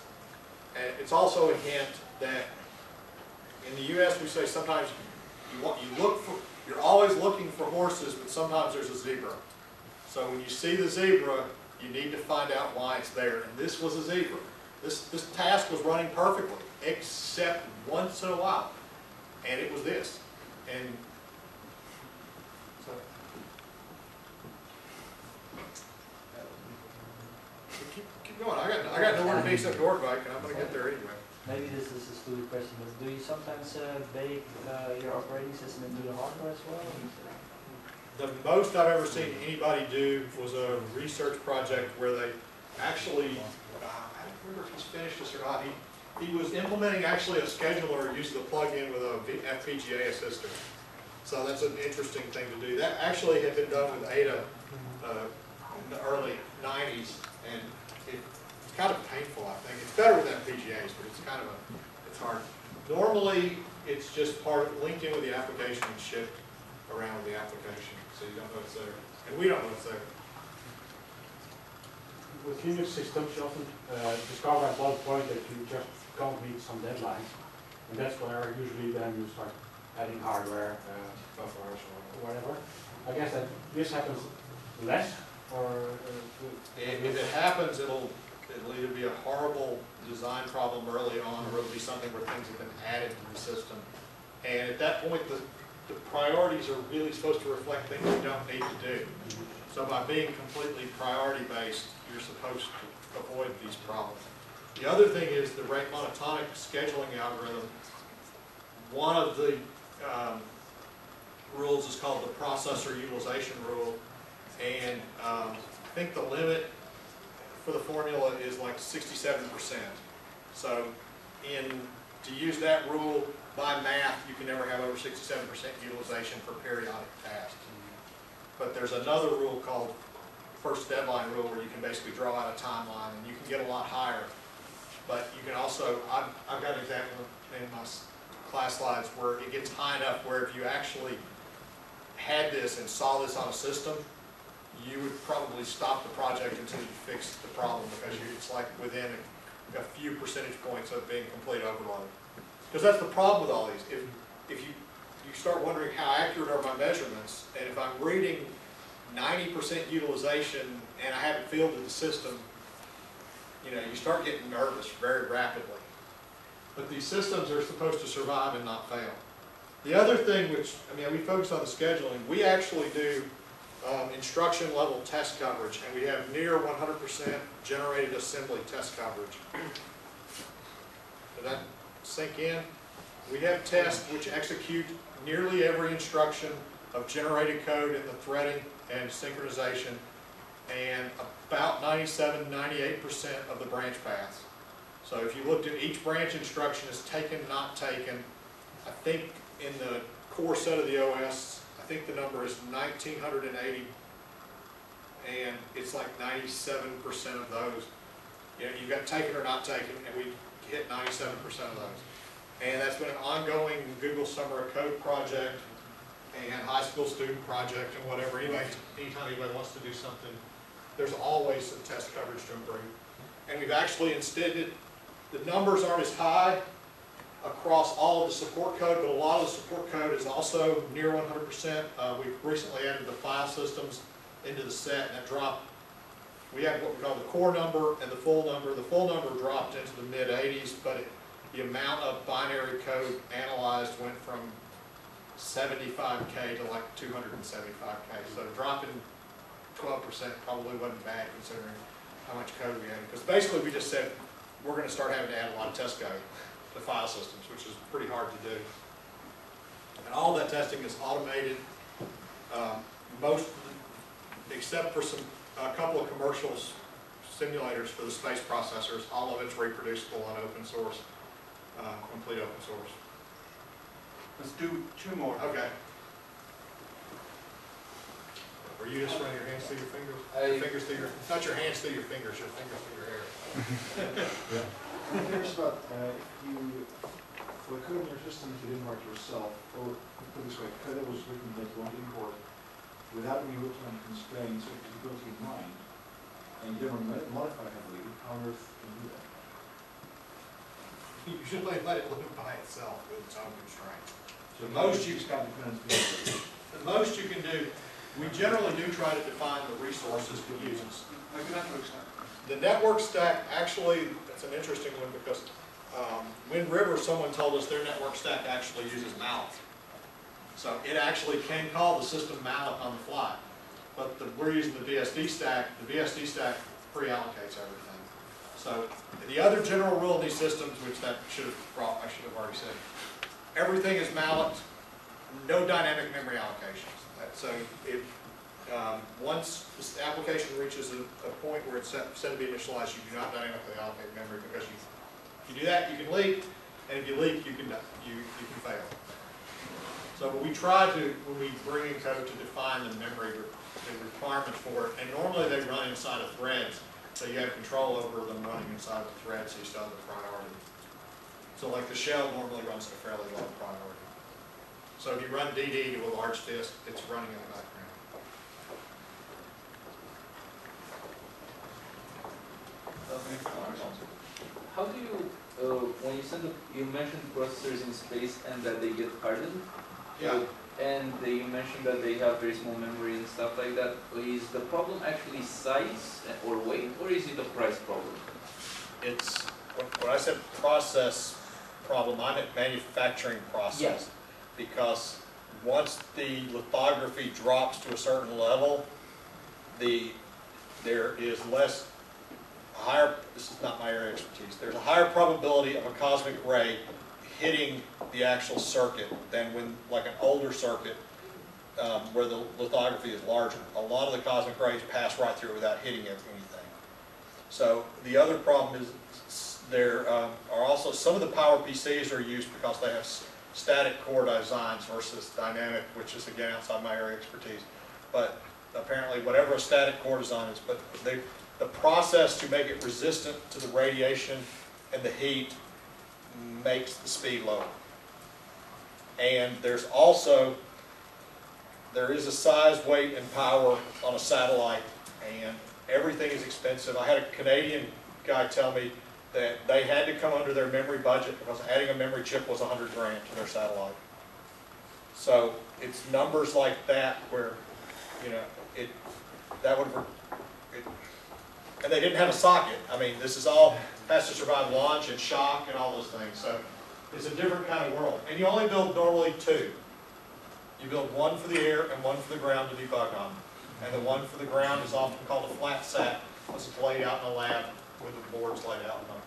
and it's also a hint that in the US, we say sometimes you want, you look for, you're always looking for horses, but sometimes there's a zebra. So when you see the zebra, you need to find out why it's there. And this was a zebra. This, this task was running perfectly, except once in a while. And it was this. And Keep, keep going. I got, I got nowhere to be except Nordvik, and I'm gonna get there anyway. Maybe this is a stupid question, but do you sometimes uh, bake uh, your operating system into the hardware as well? the most I've ever seen anybody do was a research project where they actually, uh, I don't remember if he's finished this or not, he, he was implementing actually a scheduler using a plug-in with a V- FPGA assistant. So that's an interesting thing to do. That actually had been done with Ada, uh, in the early nineties, and it's kind of painful, I think. It's better with FPGAs, but it's kind of a, it's hard. Normally, it's just part of, linked in with the application and shipped around with the application, so you don't know it's there. And we don't know it's there. With Unix systems, you often uh, discover at one point that you just can't meet some deadlines. And that's where usually then you start adding hardware, uh, buffers or whatever. I guess that this happens less or uh, If if it happens, it'll, it'll either be a horrible design problem early on, or it'll be something where things have been added to the system. And at that point, the, the priorities are really supposed to reflect things you don't need to do. So by being completely priority-based, you're supposed to avoid these problems. The other thing is the rate monotonic scheduling algorithm. One of the um, rules is called the processor utilization rule. And um, I think the limit for the formula is like sixty-seven percent. So in, to use that rule by math, you can never have over sixty-seven percent utilization for periodic tasks. But there's another rule called first deadline rule where you can basically draw out a timeline and you can get a lot higher. But you can also, I've, I've got an example in my class slides where it gets high enough where if you actually had this and saw this on a system, you would probably stop the project until you fix the problem because you, it's like within a, a few percentage points of being complete overload. Because that's the problem with all these. If, if you, you start wondering how accurate are my measurements, and if I'm reading ninety percent utilization and I haven't fielded the system, you know, you start getting nervous very rapidly. But these systems are supposed to survive and not fail. The other thing which, I mean, we focus on the scheduling, we actually do um, instruction level test coverage, and we have near one hundred percent generated assembly test coverage. Did that sink in? We have tests which execute nearly every instruction of generated code in the threading and synchronization, and about 97, 98 percent of the branch paths. So if you looked at each branch instruction as taken, not taken, I think in the core set of the OS, think the number is nineteen hundred and eighty, and it's like ninety-seven percent of those. You know, you've got taken or not taken, and we hit ninety-seven percent of those. And that's been an ongoing Google Summer of Code project, and high school student project, and whatever, anybody, anytime anybody wants to do something, there's always some test coverage to improve. And we've actually instead, the numbers aren't as high, across all of the support code, but a lot of the support code is also near one hundred percent. Uh, we've recently added the file systems into the set, and that dropped, we have what we call the core number and the full number. The full number dropped into the mid-eighties, but it, the amount of binary code analyzed went from seventy-five K to like two hundred and seventy-five K. So dropping twelve percent probably wasn't bad considering how much code we had. Because basically, we just said, we're gonna start having to add a lot of test code the file systems, which is pretty hard to do. And all that testing is automated. Um, Most, except for some, a couple of commercial simulators for the space processors, all of it's reproducible on open source, uh, complete open source. Let's do two more. Okay. Were you just running your hands through your fingers? Your fingers through your, not your hands through your fingers, your fingers through your hair. I'm curious about, uh, if you, for the code in your system, if you didn't write yourself, or put it this way, code that was written that you want to import without any real-time constraints or feasibility in mind, and you didn't want to modify heavily, how on earth can you do that? You should let let it live by itself with its own constraints. So The most you- just got dependency. The most you can do, we generally do try to define the resources we use. Like that looks like. The network stack, actually, that's an interesting one because um, Wind River, someone told us their network stack actually uses malloc. So it actually can call the system malloc on the fly. But the, we're using the BSD stack, the BSD stack pre-allocates everything. So the other general rule in these systems, which that should have brought, I should have already said, everything is malloc, no dynamic memory allocations. So if, um, once this application reaches a, a point where it's set, set to be initialized, you do not dynamically allocate memory because you, if you do that, you can leak, and if you leak, you can, you, you can fail. So we try to, when we bring in code to define the memory, the requirements for it, and normally they run inside of threads, so you have control over them running inside of the thread, so you still have the priority. So like the shell normally runs at a fairly low priority. So if you run DD to a large disk, it's running in the background. How do you, uh, when you send, the- you mentioned processors in space and that they get hardened? Yeah. And they- you mentioned that they have very small memory and stuff like that. Is the problem actually size or weight, or is it a price problem? It's, when when I said process problem, I meant manufacturing process. Yes. Because once the lithography drops to a certain level, the, there is less, a higher, this is not my area of expertise, there's a higher probability of a cosmic ray hitting the actual circuit than when, like an older circuit, um, where the lithography is larger. A lot of the cosmic rays pass right through without hitting anything. So the other problem is there um, are also, some of the PowerPCs are used because they have static core designs versus dynamic, which is again outside my area of expertise. But apparently whatever a static core design is, but they, the process to make it resistant to the radiation and the heat makes the speed lower. And there's also, there is a size, weight, and power on a satellite, and everything is expensive. I had a Canadian guy tell me that they had to come under their memory budget because adding a memory chip was a hundred grand to their satellite. So it's numbers like that where, you know, it, that would, and they didn't have a socket. I mean, this is all, has to survive launch and shock and all those things, so it's a different kind of world. And you only build normally two. You build one for the air and one for the ground to debug on. And the one for the ground is often called a flat sat, because it's laid out in a lab with the boards laid out. in them.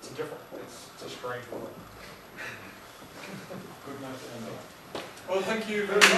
It's a different, it's, it's a strange world. Good night, and, Well, thank you very much.